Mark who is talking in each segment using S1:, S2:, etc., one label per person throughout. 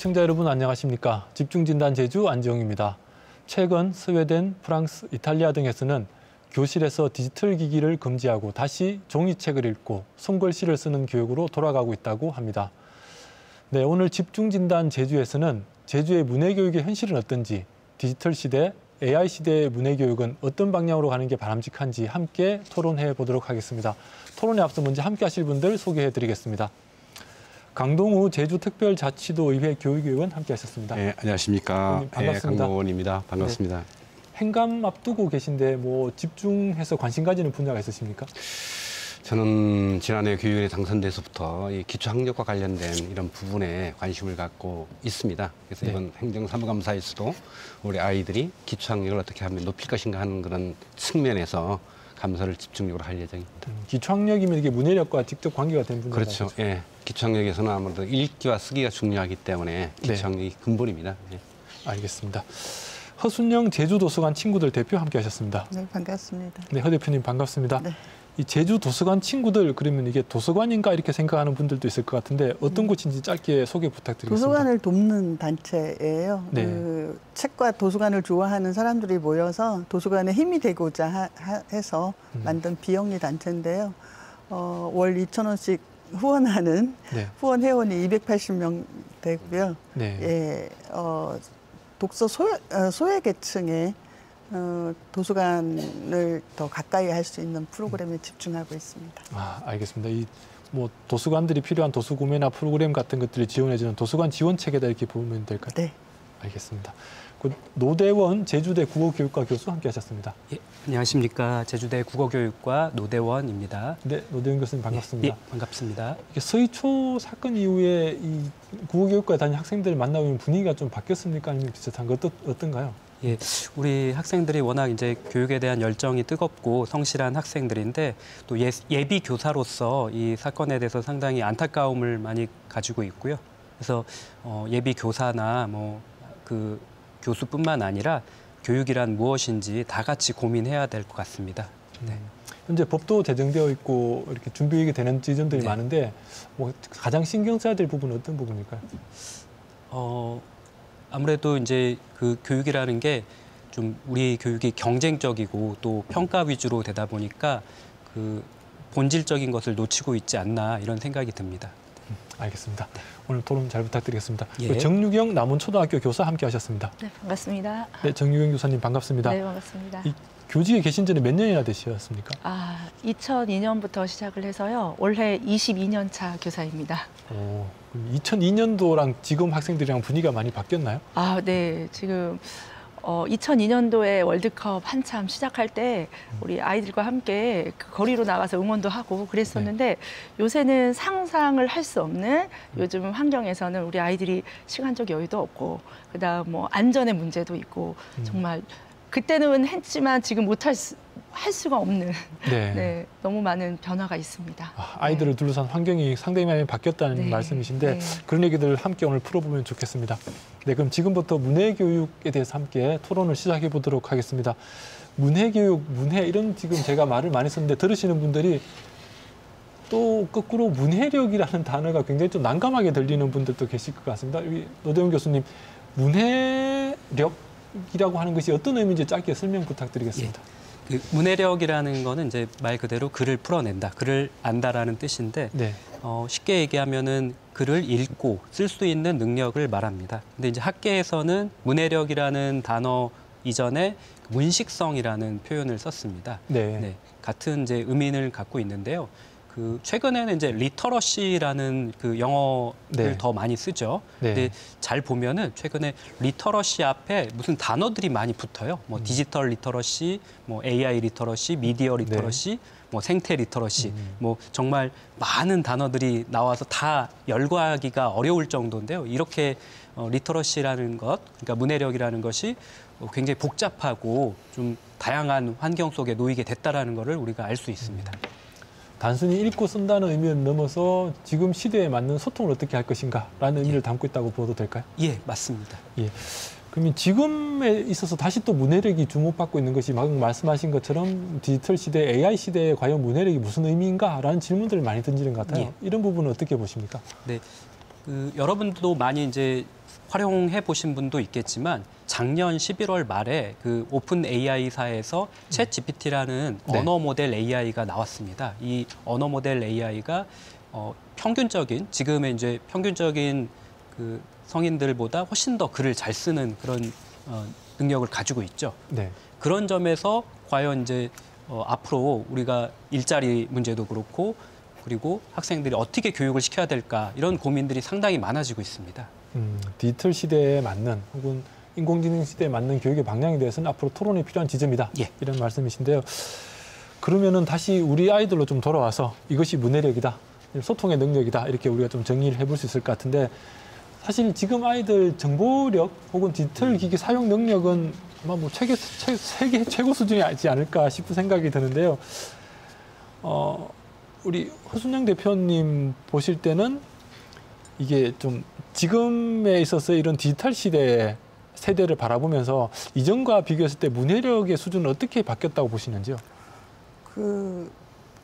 S1: 시청자 여러분 안녕하십니까? 집중진단 제주 안지영입니다. 최근 스웨덴, 프랑스, 이탈리아 등에서는 교실에서 디지털 기기를 금지하고 다시 종이책을 읽고 손글씨를 쓰는 교육으로 돌아가고 있다고 합니다. 네, 오늘 집중진단 제주에서는 제주의 문해교육의 현실은 어떤지, 디지털 시대, AI 시대의 문해교육은 어떤 방향으로 가는 게 바람직한지 함께 토론해 보도록 하겠습니다. 토론에 앞서 먼저 함께 하실 분들 소개해 드리겠습니다. 강동우 제주특별자치도의회 교육위원 함께 하셨습니다.
S2: 네, 안녕하십니까.
S1: 네, 반갑습니다.
S2: 네, 강동원입니다. 반갑습니다.
S1: 행감 앞두고 계신데 뭐 집중해서 관심 가지는 분야가 있으십니까?
S2: 저는 지난해 교육에 당선돼서부터 이 기초학력과 관련된 이런 부분에 관심을 갖고 있습니다. 그래서
S1: 네.
S2: 이번 행정사무감사에서도 우리 아이들이 기초학력을 어떻게 하면 높일 것인가 하는 그런 측면에서 감사를 집중적으로 할 예정입니다.
S1: 음, 기초학력이면 이게 문해력과 직접 관계가 된 분야가
S2: 그렇죠. 예. 기초학력에서는 아무래도 읽기와 쓰기가 중요하기 때문에
S1: 네.
S2: 기초학력이 근본입니다. 예.
S1: 알겠습니다. 허순영 제주도서관 친구들 대표 함께 하셨습니다.
S3: 네, 반갑습니다.
S1: 네, 허 대표님 반갑습니다.
S3: 네.
S1: 이 제주 도서관 친구들 그러면 이게 도서관인가 이렇게 생각하는 분들도 있을 것 같은데 어떤 곳인지 짧게 소개 부탁드리겠습니다.
S3: 도서관을 돕는 단체예요.
S1: 네.
S3: 그 책과 도서관을 좋아하는 사람들이 모여서 도서관에 힘이 되고자 하- 하- 해서
S1: 음.
S3: 만든 비영리 단체인데요. 어, 월 2천 원씩 후원하는
S1: 네,
S3: 후원 회원이 280명 되고요.
S1: 네.
S3: 예, 어, 독서 소외, 어, 소외 계층의 어, 도서관을 더 가까이 할 수 있는 프로그램에 집중하고 있습니다.
S1: 아, 알겠습니다. 이 뭐 도서관들이 필요한 도서 구매나 프로그램 같은 것들을 지원해주는 도서관 지원책에다 이렇게 보면 될까요?
S3: 네.
S1: 알겠습니다. 그 노대원 제주대 국어교육과 교수 함께 하셨습니다.
S4: 예, 안녕하십니까. 제주대 국어교육과 노대원입니다.
S1: 네, 노대원 교수님 반갑습니다.
S4: 예, 반갑습니다.
S1: 이게 서희초 사건 이후에 이 국어교육과 다니는 학생들을 만나보면 분위기가 좀 바뀌었습니까? 아니면 비슷한 거 어떤, 어떤가요?
S4: 예, 우리 학생들이 워낙 이제 교육에 대한 열정이 뜨겁고 성실한 학생들인데 또 예, 예비 교사로서 이 사건에 대해서 상당히 안타까움을 많이 가지고 있고요. 그래서 어, 예비 교사나 뭐 그 교수뿐만 아니라 교육이란 무엇인지 다 같이 고민해야 될 것 같습니다. 네.
S1: 현재 법도 제정되어 있고 이렇게 준비가 되는 지점들이
S4: 네.
S1: 많은데 뭐 가장 신경 써야 될 부분은 어떤 부분일까요?
S4: 어, 아무래도 이제 그 교육이라는 게 좀 우리 교육이 경쟁적이고 또 평가 위주로 되다 보니까 그 본질적인 것을 놓치고 있지 않나 이런 생각이 듭니다.
S1: 알겠습니다. 오늘 토론 잘 부탁드리겠습니다.
S4: 예.
S1: 정유경 남원 초등학교 교사 함께 하셨습니다.
S5: 네, 반갑습니다.
S1: 네, 정유경 교사님 반갑습니다.
S5: 네, 반갑습니다.
S1: 이 교직에 계신 지는 몇 년이나 되셨습니까?
S5: 아, 2002년부터 시작을 해서요. 올해 22년 차 교사입니다.
S1: 오, 2002년도랑 지금 학생들이랑 분위기가 많이 바뀌었나요?
S5: 아, 네. 지금 어, 2002년도에 월드컵 한참 시작할 때 우리 아이들과 함께 그 거리로 나가서 응원도 하고 그랬었는데 요새는 상상을 할 수 없는 요즘 환경에서는 우리 아이들이 시간적 여유도 없고 그다음 뭐 안전의 문제도 있고
S1: 음.
S5: 정말 그때는 했지만 지금 못할 수, 할 수가 없는
S1: 네.
S5: 네, 너무 많은 변화가 있습니다.
S1: 아, 아이들을 둘러싼 환경이 상당히 많이 바뀌었다는
S5: 네.
S1: 말씀이신데
S5: 네.
S1: 그런 얘기들 함께 오늘 풀어보면 좋겠습니다. 네, 그럼 지금부터 문해 교육에 대해서 함께 토론을 시작해 보도록 하겠습니다. 문해 교육, 문해 이런 지금 제가 말을 많이 썼는데 들으시는 분들이 또 거꾸로 문해력이라는 단어가 굉장히 좀 난감하게 들리는 분들도 계실 것 같습니다. 우리 노대훈 교수님, 문해력 이라고 하는 것이 어떤 의미인지 짧게 설명 부탁드리겠습니다.
S4: 그 문해력이라는 거는 이제 말 그대로 글을 풀어낸다, 글을 안다라는 뜻인데
S1: 네,
S4: 어, 쉽게 얘기하면은 글을 읽고 쓸 수 있는 능력을 말합니다. 근데 이제 학계에서는 문해력이라는 단어 이전에 문식성이라는 표현을 썼습니다.
S1: 네,
S4: 네, 같은 이제 의미를 갖고 있는데요. 그 최근에는 이제 literacy라는 그 영어를
S1: 네.
S4: 더 많이 쓰죠.
S1: 네.
S4: 근데 잘 보면은 최근에 literacy 앞에 무슨 단어들이 많이 붙어요. 뭐 디지털 literacy, 뭐 AI literacy, 미디어 literacy, 뭐 생태 literacy,
S1: 음.
S4: 뭐 정말 많은 단어들이 나와서 다 열거하기가 어려울 정도인데요. 이렇게 어, literacy라는 것, 그러니까 문해력이라는 것이 어, 굉장히 복잡하고 좀 다양한 환경 속에 놓이게 됐다라는 것을 우리가 알 수 있습니다.
S1: 단순히 읽고 쓴다는 의미를 넘어서 지금 시대에 맞는 소통을 어떻게 할 것인가라는 의미를 담고 있다고 보도 될까요?
S4: 예, 맞습니다.
S1: 예. 그러면 지금에 있어서 다시 또 문해력이 주목받고 있는 것이 방금 말씀하신 것처럼 디지털 시대, AI 시대에 과연 문해력이 무슨 의미인가라는 질문들을 많이 던지는 것 같아요.
S4: 예.
S1: 이런 부분은 어떻게 보십니까?
S4: 네. 그 여러분도 많이 이제 활용해 보신 분도 있겠지만 작년 11월 말에 그 오픈 AI사에서 챗 GPT라는
S1: 네.
S4: 언어 모델 AI가 나왔습니다. 이 언어 모델 AI가 어, 평균적인 지금의 이제 평균적인 그 성인들보다 훨씬 더 글을 잘 쓰는 그런 어, 능력을 가지고 있죠.
S1: 네.
S4: 그런 점에서 과연 이제 어, 앞으로 우리가 일자리 문제도 그렇고 그리고 학생들이 어떻게 교육을 시켜야 될까 이런 고민들이 상당히 많아지고 있습니다.
S1: 음, 디지털 시대에 맞는 혹은 인공지능 시대에 맞는 교육의 방향에 대해서는 앞으로 토론이 필요한 지점이다.
S4: 예.
S1: 이런 말씀이신데요. 그러면은 다시 우리 아이들로 좀 돌아와서 이것이 문해력이다. 소통의 능력이다. 이렇게 우리가 좀 정리를 해볼 수 있을 것 같은데 사실 지금 아이들 정보력 혹은 디지털 기기 사용 능력은 아마 뭐 세계, 최- 세계 최고 수준이지 않을까 싶은 생각이 드는데요. 어, 우리 허순영 대표님 보실 때는 이게 좀 지금에 있어서 이런 디지털 시대 세대를 바라보면서 이전과 비교했을 때 문해력의 수준은 어떻게 바뀌었다고 보시는지요?
S3: 그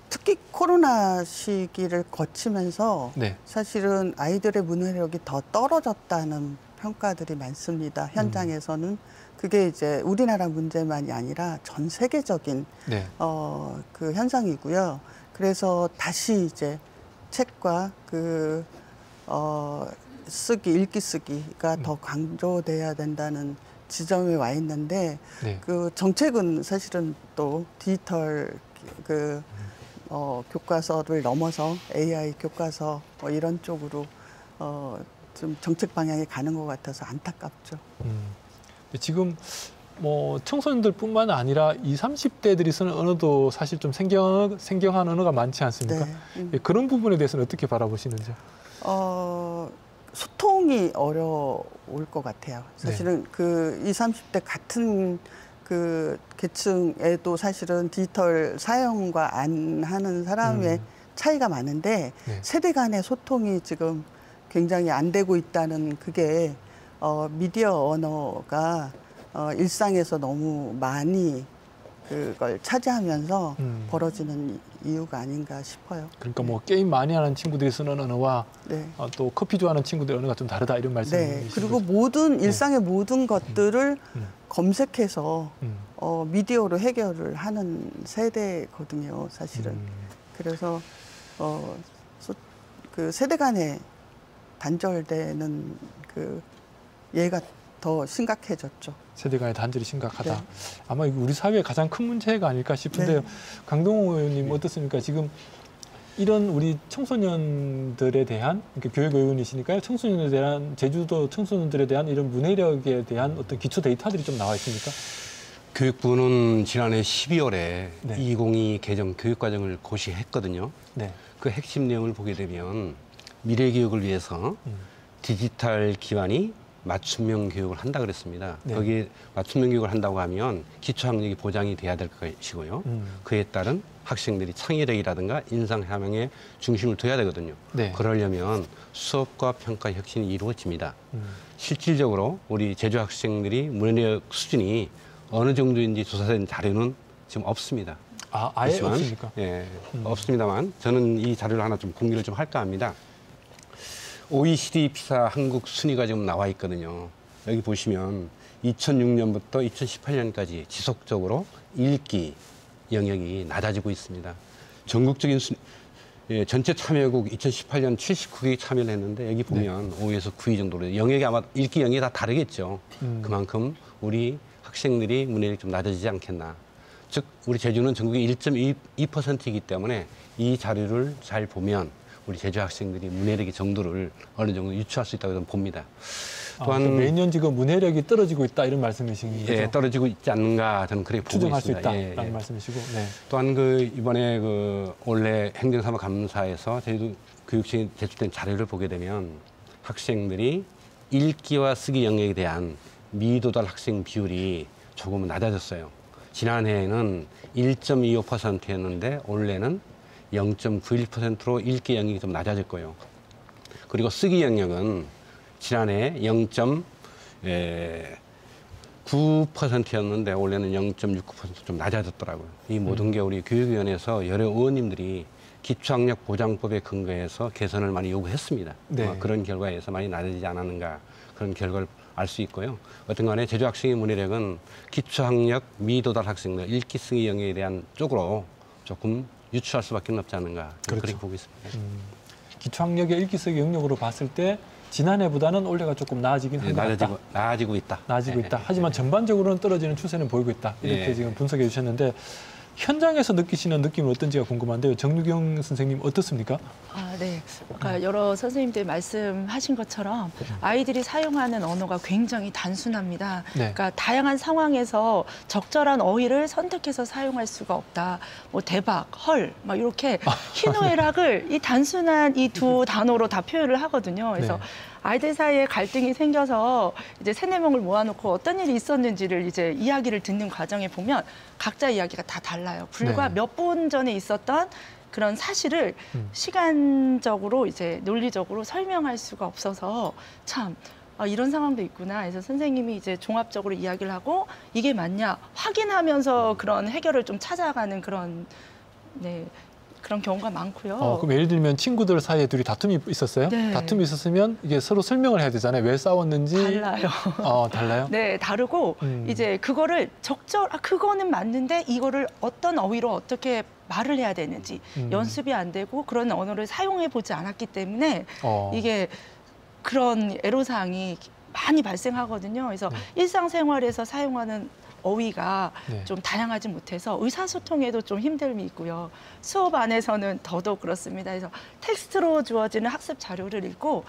S3: 특히 코로나 시기를 거치면서
S1: 네.
S3: 사실은 아이들의 문해력이 더 떨어졌다는 평가들이 많습니다. 현장에서는 그게 이제 우리나라 문제만이 아니라 전 세계적인
S1: 네.
S3: 어, 그 현상이고요. 그래서 다시 이제 책과 그, 어, 쓰기, 읽기 쓰기가 더 강조돼야 된다는 지점에 와 있는데,
S1: 네.
S3: 그 정책은 사실은 또 디지털 그, 어, 교과서를 넘어서 AI 교과서 뭐 이런 쪽으로 어, 좀 정책 방향이 가는 것 같아서 안타깝죠.
S1: 음. 근데 지금 뭐 청소년들뿐만 아니라 20, 30대들이 쓰는 언어도 사실 좀 생경, 생경한 언어가 많지 않습니까?
S3: 네. 음.
S1: 예, 그런 부분에 대해서는 어떻게 바라보시는지요?
S3: 어, 소통이 어려울 것 같아요. 사실은 그 20, 30대 같은 그 계층에도 사실은 디지털 사용과 안 하는 사람의
S1: 음.
S3: 차이가 많은데
S1: 네.
S3: 세대 간의 소통이 지금 굉장히 안 되고 있다는 그게 어, 미디어 언어가 어, 일상에서 너무 많이 그걸 차지하면서
S1: 음.
S3: 벌어지는 이유가 아닌가 싶어요.
S1: 그러니까 뭐 게임 많이 하는 친구들이 쓰는 언어와
S3: 네.
S1: 어, 또 커피 좋아하는 친구들 언어가 좀 다르다 이런
S3: 네.
S1: 말씀이신
S3: 그리고
S1: 거죠?
S3: 모든 일상의 모든 것들을
S1: 음.
S3: 검색해서
S1: 음.
S3: 어, 미디어로 해결을 하는 세대거든요, 사실은.
S1: 음.
S3: 그래서 어, 소, 그 세대 간의 단절되는 그 예가 더 심각해졌죠.
S1: 세대 간의 단절이 심각하다.
S3: 네.
S1: 아마 우리 사회의 가장 큰 문제가 아닐까 싶은데요.
S3: 네.
S1: 강동호 의원님 어떻습니까? 지금 이런 우리 청소년들에 대한 그러니까 교육 의원이시니까요. 청소년에 대한 제주도 청소년들에 대한 이런 문해력에 대한 어떤 기초 데이터들이 좀 나와 있습니까?
S2: 교육부는 지난해 12월에
S1: 네.
S2: 2022 개정 교육과정을 고시했거든요.
S1: 네.
S2: 그 핵심 내용을 보게 되면 미래 교육을 위해서
S1: 음.
S2: 디지털 기반이 맞춤형 교육을 한다 그랬습니다.
S1: 네.
S2: 거기에 맞춤형 교육을 한다고 하면 기초 학력이 보장이 돼야 될 것이고요.
S1: 음.
S2: 그에 따른 학생들이 창의력이라든가 인상 함양에 중심을 둬야 되거든요.
S1: 네.
S2: 그러려면 수업과 평가 혁신이 이루어집니다.
S1: 음.
S2: 실질적으로 우리 제주 학생들이 문해력 수준이 어느 정도인지 조사된 자료는 지금 없습니다.
S1: 아, 아예 없습니까?
S2: 예,
S1: 음.
S2: 없습니다만 저는 이 자료를 하나 좀 공개를 좀 할까 합니다. OECD 피사 한국 순위가 지금 나와 있거든요. 여기 보시면 2006년부터 2018년까지 지속적으로 읽기 영역이 낮아지고 있습니다. 전국적인 순 예, 전체 참여국 2018년 79개국이 참여를 했는데 여기 보면 5에서 9위 정도로 영역이 아마 읽기 영역이 다 다르겠죠.
S1: 음.
S2: 그만큼 우리 학생들이 문해력이 좀 낮아지지 않겠나. 즉 우리 제주는 전국의 1.2%이기 때문에 이 자료를 잘 보면 우리 제주 학생들이 문해력의 정도를 어느 정도 유추할 수 있다고 저는 봅니다.
S1: 아,
S2: 또한
S1: 그러니까 매년 지금 문해력이 떨어지고 있다 이런 말씀이신 거죠?
S2: 예, 떨어지고 있지 않는가 저는 그렇게 보고
S1: 추정할 수
S2: 있습니다.
S1: 있다라는
S2: 예, 예.
S1: 말씀이시고. 네.
S2: 또한 그 이번에 그 올해 행정사무 감사에서 저희도 교육청에 제출된 자료를 보게 되면 학생들이 읽기와 쓰기 영역에 대한 미도달 학생 비율이 조금은 낮아졌어요. 지난해에는 1.25%였는데 올해는 0.91%로 읽기 영역이 좀 낮아졌고요. 그리고 쓰기 영역은 지난해 0.9%였는데 올해는 0.69%좀 낮아졌더라고요. 이 모든 게 우리 교육위원회에서 여러 의원님들이 기초학력 보장법에 근거해서 개선을 많이 요구했습니다.
S1: 네.
S2: 아마 그런 결과에서 많이 낮아지지 않았는가 그런 결과를 알 수 있고요. 어떤 간에 제주 학생의 문해력은 기초학력 미도달 학생들 읽기 쓰기 영역에 대한 쪽으로 조금 유추할 수밖에 없지 않은가
S1: 그렇죠.
S2: 그렇게 보고 있습니다.
S1: 기초학력의 읽기 쓰기 영역으로 봤을 때 지난해보다는 올해가 조금 나아지긴
S2: 네,
S1: 한것 같다.
S2: 나아지고 있다.
S1: 나아지고
S2: 네,
S1: 있다.
S2: 네,
S1: 하지만
S2: 네.
S1: 전반적으로는 떨어지는 추세는 보이고 있다. 이렇게
S2: 네.
S1: 지금 분석해 주셨는데 현장에서 느끼시는 느낌은 어떤지가 궁금한데요. 정유경 선생님 어떻습니까?
S5: 아, 네. 아까 여러 선생님들 말씀하신 것처럼 아이들이 사용하는 언어가 굉장히 단순합니다.
S1: 네.
S5: 그러니까 다양한 상황에서 적절한 어휘를 선택해서 사용할 수가 없다. 뭐 대박, 헐, 막 이렇게 희노애락을 이 단순한 이 두 단어로 다 표현을 하거든요. 그래서
S1: 네.
S5: 아이들 사이에 갈등이 생겨서 이제 세네 명을 모아놓고 어떤 일이 있었는지를 이제 이야기를 듣는 과정에 보면 각자 이야기가 다 달라요. 불과
S1: 네.
S5: 몇분 전에 있었던 그런 사실을
S1: 음.
S5: 시간적으로 이제 논리적으로 설명할 수가 없어서 참 아, 이런 상황도 있구나. 그래서 선생님이 이제 종합적으로 이야기를 하고 이게 맞냐 확인하면서 그런 해결을 좀 찾아가는 그런 네 그런 경우가 많고요.
S1: 어, 그럼 예를 들면 친구들 사이에 둘이 다툼이 있었어요?
S5: 네.
S1: 다툼이 있었으면 이게 서로 설명을 해야 되잖아요. 왜 싸웠는지.
S5: 달라요.
S1: 어, 달라요?
S5: 네, 다르고
S1: 음.
S5: 이제 그거를 적절 아 그거는 맞는데 이거를 어떤 어휘로 어떻게 말을 해야 되는지
S1: 음.
S5: 연습이 안 되고 그런 언어를 사용해 보지 않았기 때문에
S1: 어.
S5: 이게 그런 애로사항이 많이 발생하거든요. 그래서
S1: 네.
S5: 일상생활에서 사용하는 어휘가
S1: 네.
S5: 좀 다양하지 못해서 의사소통에도 좀 힘듦이 있고요. 수업 안에서는 더더욱 그렇습니다. 그래서 텍스트로 주어지는 학습 자료를 읽고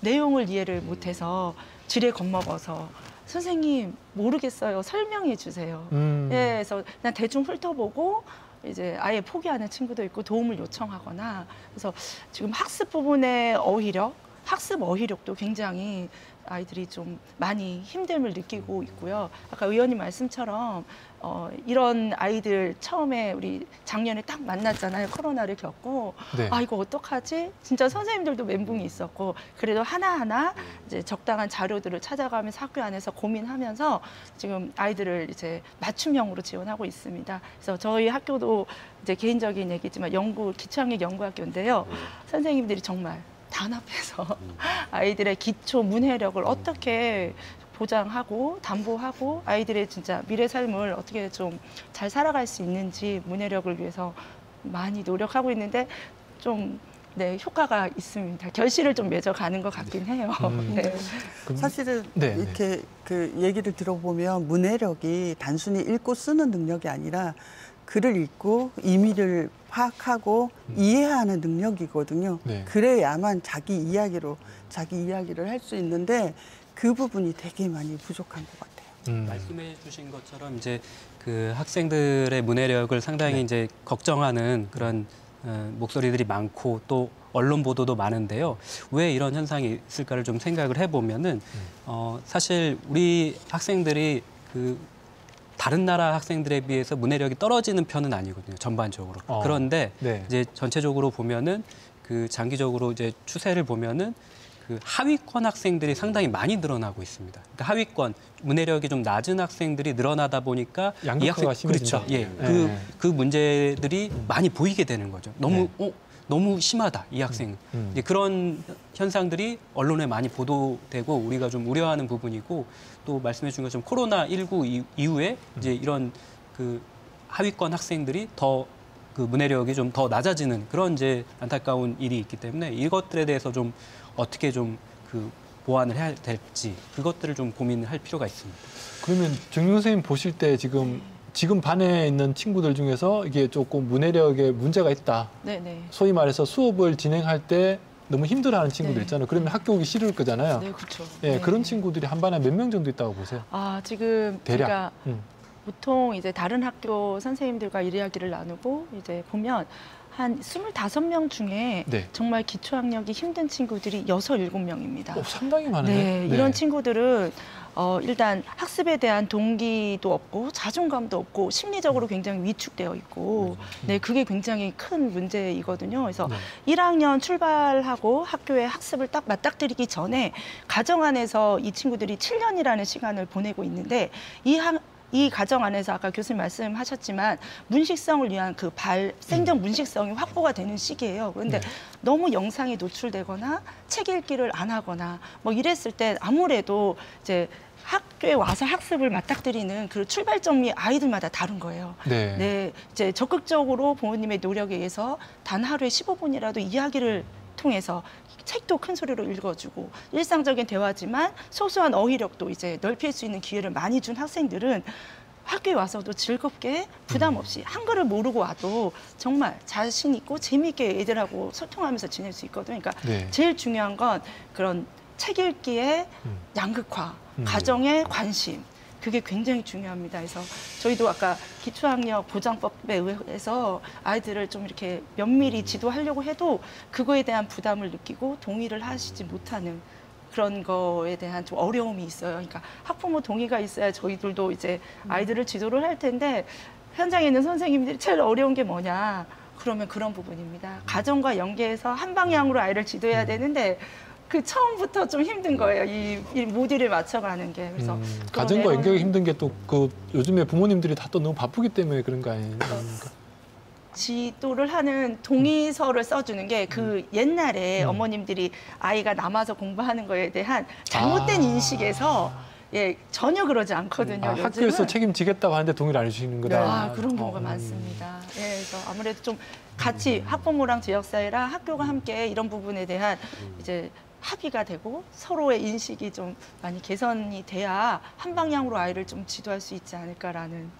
S5: 내용을 이해를 못해서 지레 겁먹어서 선생님 모르겠어요. 설명해 주세요.
S1: 음.
S5: 예, 그래서 그냥 대충 훑어보고 이제 아예 포기하는 친구도 있고 도움을 요청하거나 그래서 지금 학습 부분의 어휘력, 학습 어휘력도 굉장히 아이들이 좀 많이 힘듦을 느끼고 있고요. 아까 의원님 말씀처럼 어, 이런 아이들 처음에 우리 작년에 딱 만났잖아요. 코로나를 겪고
S1: 네.
S5: 아 이거 어떡하지? 진짜 선생님들도 멘붕이 있었고 그래도 하나하나 이제 적당한 자료들을 찾아가면서 학교 안에서 고민하면서 지금 아이들을 이제 맞춤형으로 지원하고 있습니다. 그래서 저희 학교도 이제 개인적인 얘기지만 연구 기초학력 연구학교인데요. 선생님들이 정말 단합해서 아이들의 기초 문해력을 어떻게 보장하고 담보하고 아이들의 진짜 미래 삶을 어떻게 좀 잘 살아갈 수 있는지 문해력을 위해서 많이 노력하고 있는데 좀 네, 효과가 있습니다. 결실을 좀 맺어가는 것 같긴 해요.
S1: 음.
S5: 네.
S1: 그럼-
S3: 사실은
S1: 네, 네.
S3: 이렇게 그 얘기를 들어보면 문해력이 단순히 읽고 쓰는 능력이 아니라 글을 읽고 의미를 파악하고 이해하는 능력이거든요.
S1: 네.
S3: 그래야만 자기 이야기로 자기 이야기를 할 수 있는데 그 부분이 되게 많이 부족한 것 같아요.
S1: 음.
S4: 말씀해 주신 것처럼 이제 그 학생들의 문해력을 상당히
S1: 네.
S4: 이제 걱정하는 그런 어, 목소리들이 많고 또 언론 보도도 많은데요. 왜 이런 현상이 있을까를 좀 생각을 해보면은
S1: 음.
S4: 어, 사실 우리 학생들이 그 다른 나라 학생들에 비해서 문해력이 떨어지는 편은 아니거든요. 전반적으로.
S1: 어.
S4: 그런데
S1: 네.
S4: 이제 전체적으로 보면은 그 장기적으로 이제 추세를 보면은 그 하위권 학생들이 상당히 많이 늘어나고 있습니다. 그러니까 하위권 문해력이 좀 낮은 학생들이 늘어나다 보니까
S1: 양극화가 심해진다.
S4: 그렇죠. 예,
S1: 네.
S4: 그 그 문제들이 많이 보이게 되는 거죠. 너무
S1: 네.
S4: 어, 너무 심하다 이 학생.
S1: 음.
S4: 이제 그런 현상들이 언론에 많이 보도되고 우리가 좀 우려하는 부분이고 또 말씀해 주신 것처럼 코로나 19 이후에 이제 이런 그 하위권 학생들이 더 그 문해력이 좀 더 낮아지는 그런 이제 안타까운 일이 있기 때문에 이것들에 대해서 좀 어떻게 좀그 보완을 해야 될지 그것들을 좀 고민을 할 필요가 있습니다.
S1: 그러면 정윤 선생님 보실 때 지금 지금 반에 있는 친구들 중에서 이게 조금 문해력에 문제가 있다.
S5: 네, 네.
S1: 소위 말해서 수업을 진행할 때 너무 힘들어하는 친구들
S5: 네.
S1: 있잖아요. 그러면 학교 오기 싫을 거잖아요.
S5: 네, 그렇죠.
S1: 예,
S5: 네.
S1: 그런 친구들이 한 반에 몇 명 정도 있다고 보세요?
S5: 아, 지금
S1: 대략.
S5: 제가
S1: 음.
S5: 보통 이제 다른 학교 선생님들과 이야기를 나누고 이제 보면 한 25명 중에
S1: 네.
S5: 정말 기초학력이 힘든 친구들이 6, 7명입니다.
S1: 어, 상당히 많네.
S5: 네, 이런 친구들은 어, 일단 학습에 대한 동기도 없고 자존감도 없고 심리적으로 굉장히 위축되어 있고 네, 그게 굉장히 큰 문제이거든요. 그래서
S1: 네.
S5: 1학년 출발하고 학교에 학습을 딱 맞닥뜨리기 전에 가정 안에서 이 친구들이 7년이라는 시간을 보내고 있는데 이 학, 이 과정 안에서 아까 교수님 말씀하셨지만 문식성을 위한 그 발 생존 문식성이 확보가 되는 시기예요. 그런데
S1: 네.
S5: 너무 영상에 노출되거나 책 읽기를 안 하거나 뭐 이랬을 때 아무래도 이제 학교에 와서 학습을 맞닥뜨리는 그 출발점이 아이들마다 다른 거예요.
S1: 네.
S5: 네, 이제 적극적으로 부모님의 노력에 의해서 단 하루에 15분이라도 이야기를 통해서 책도 큰 소리로 읽어주고 일상적인 대화지만 소소한 어휘력도 이제 넓힐 수 있는 기회를 많이 준 학생들은 학교에 와서도 즐겁게 부담 없이 한글을 모르고 와도 정말 자신 있고 재미있게 애들하고 소통하면서 지낼 수 있거든요. 그러니까
S1: 네.
S5: 제일 중요한 건 그런 책 읽기의
S1: 음.
S5: 양극화,
S1: 음.
S5: 가정의 관심. 그게 굉장히 중요합니다. 그래서 저희도 아까 기초학력 보장법에 의해서 아이들을 좀 이렇게 면밀히 지도하려고 해도 그거에 대한 부담을 느끼고 동의를 하시지 못하는 그런 거에 대한 좀 어려움이 있어요. 그러니까 학부모 동의가 있어야 저희들도 이제 아이들을 지도를 할 텐데 현장에 있는 선생님들이 제일 어려운 게 뭐냐? 그러면 그런 부분입니다. 가정과 연계해서 한 방향으로 아이를 지도해야 되는데 그 처음부터 좀 힘든 거예요. 이, 이 모듈을 맞춰가는 게 그래서
S1: 음, 가정과 연결이 힘든 게 또 그 요즘에 부모님들이 다 또 너무 바쁘기 때문에 그런 거 아닙니까?
S5: 지도를 하는 동의서를 써주는 게그 옛날에
S1: 음.
S5: 어머님들이 아이가 남아서 공부하는 거에 대한 잘못된
S1: 아.
S5: 인식에서 예 전혀 그러지 않거든요.
S1: 아. 학교에서 책임지겠다고 하는데 동의를 안 해주시는 거다.
S5: 아, 그런 경우가
S1: 어, 음.
S5: 많습니다. 예, 그래서 아무래도 좀 같이 학부모랑 지역사회랑 학교가 함께 이런 부분에 대한 이제 합의가 되고 서로의 인식이 좀 많이 개선이 돼야 한 방향으로 아이를 좀 지도할 수 있지 않을까라는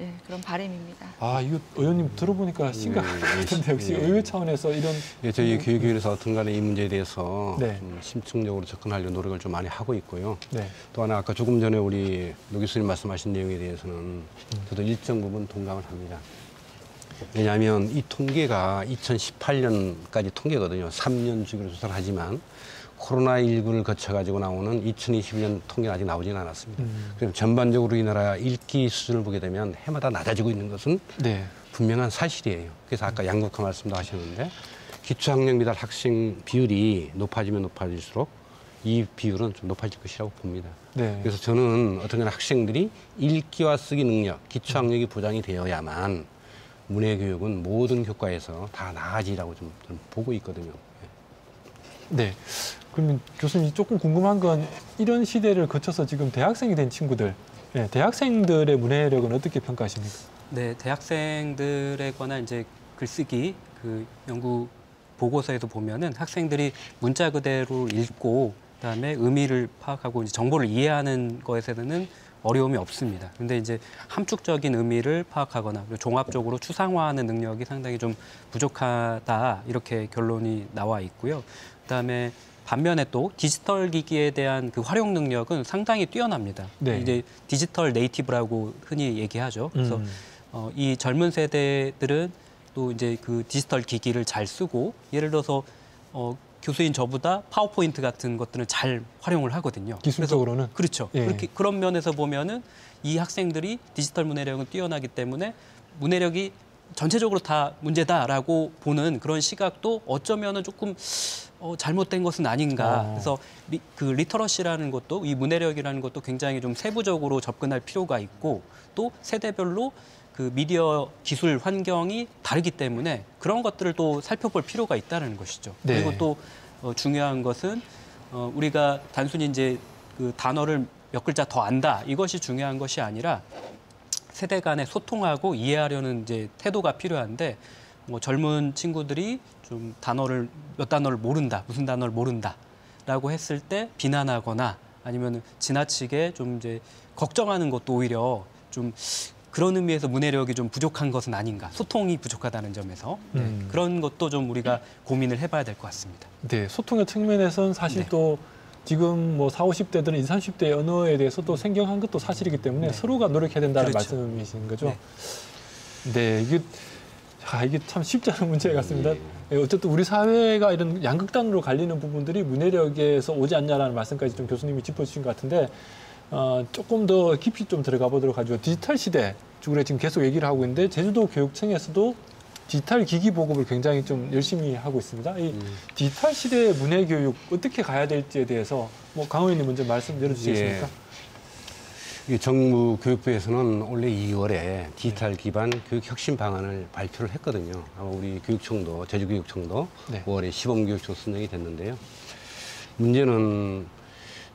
S5: 예, 그런 바람입니다.
S1: 아 이거 의원님 들어보니까 심각한 것
S2: 네,
S1: 같은데 역시
S2: 네.
S1: 의회 차원에서 이런
S2: 예, 저희 교육위에서 어떤 간에 이 문제에 대해서
S1: 네.
S2: 좀 심층적으로 접근하려는 노력을 좀 많이 하고 있고요.
S1: 네.
S2: 또 하나 아까 조금 전에 우리 노 교수님 말씀하신 내용에 대해서는 저도 일정 부분 동감을 합니다. 왜냐하면 이 통계가 2018년까지 통계거든요. 3년 주기로 조사를 하지만 코로나19를 거쳐가지고 나오는 2021년 통계는 아직 나오지는 않았습니다.
S1: 음.
S2: 그럼 전반적으로 우리나라 읽기 수준을 보게 되면 해마다 낮아지고 있는 것은
S1: 네.
S2: 분명한 사실이에요. 그래서 아까 양극화 말씀도 하셨는데 기초학력 미달 학생 비율이 높아지면 높아질수록 이 비율은 좀 높아질 것이라고 봅니다.
S1: 네.
S2: 그래서 저는 간 학생들이 읽기와 쓰기 능력, 기초학력이 보장이 되어야만 문해교육은 모든 교과에서 다 나아지라고 좀 보고 있거든요.
S1: 네. 그러면 교수님 조금 궁금한 건 이런 시대를 거쳐서 지금 대학생이 된 친구들, 네, 대학생들의 문해력은 어떻게 평가하십니까?
S4: 네, 대학생들에 관한 이제 글쓰기 그 연구 보고서에도 보면은 학생들이 문자 그대로 읽고 그다음에 의미를 파악하고 이제 정보를 이해하는 것에서는 어려움이 없습니다. 근데 이제 함축적인 의미를 파악하거나 종합적으로 추상화하는 능력이 상당히 좀 부족하다 이렇게 결론이 나와 있고요. 그다음에 반면에 또 디지털 기기에 대한 그 활용 능력은 상당히 뛰어납니다.
S1: 네.
S4: 이제 디지털 네이티브라고 흔히 얘기하죠. 그래서
S1: 음.
S4: 어, 이 젊은 세대들은 또 이제 그 디지털 기기를 잘 쓰고 예를 들어서 어, 교수인 저보다 파워포인트 같은 것들은 잘 활용을 하거든요.
S1: 기술적으로는
S4: 그래서 그렇죠.
S1: 예.
S4: 그렇게 그런 면에서 보면은 이 학생들이 디지털 문해력은 뛰어나기 때문에 문해력이 전체적으로 다 문제다라고 보는 그런 시각도 어쩌면은 조금 어, 잘못된 것은 아닌가.
S1: 어.
S4: 그래서 리, 그 literacy라는 것도 이 문해력이라는 것도 굉장히 좀 세부적으로 접근할 필요가 있고 또 세대별로 그 미디어 기술 환경이 다르기 때문에 그런 것들을 또 살펴볼 필요가 있다는 것이죠.
S1: 네.
S4: 그리고 또 어, 중요한 것은 어, 우리가 단순히 이제 그 단어를 몇 글자 더 안다 이것이 중요한 것이 아니라 세대 간에 소통하고 이해하려는 이제 태도가 필요한데 뭐 젊은 친구들이 좀 단어를 몇 단어를 모른다 무슨 단어를 모른다라고 했을 때 비난하거나 아니면 지나치게 좀 이제 걱정하는 것도 오히려 좀 그런 의미에서 문해력이 좀 부족한 것은 아닌가 소통이 부족하다는 점에서 네,
S1: 음.
S4: 그런 것도 좀 우리가 고민을 해봐야 될 것 같습니다.
S1: 네, 소통의 측면에서는 사실
S4: 네.
S1: 또 지금 뭐 4, 50대들은 20, 30대의 언어에 대해서 또 생경한 것도 사실이기 때문에
S4: 네.
S1: 서로가 노력해야 된다는
S4: 그렇죠.
S1: 말씀이신 거죠.
S4: 네.
S1: 네, 이게 아, 이게 참 쉽지 않은 문제 같습니다. 예, 어쨌든 우리 사회가 이런 양극단으로 갈리는 부분들이 문해력에서 오지 않냐라는 말씀까지 좀 교수님이 짚어주신 것 같은데 어, 조금 더 깊이 좀 들어가 보도록 하죠. 디지털 시대 쪽으로 지금 계속 얘기를 하고 있는데 제주도 교육청에서도 디지털 기기 보급을 굉장히 좀 열심히 하고 있습니다. 이 디지털 시대의 문해 교육 어떻게 가야 될지에 대해서 뭐강 의원님 먼저 말씀 열어주시겠습니까?
S2: 이 정부 교육부에서는 올해 2월에 디지털 기반 교육 혁신 방안을 발표를 했거든요. 아마 우리 교육청도 제주교육청도
S1: 네.
S2: 5월에 시범교육청 선정이 됐는데요. 문제는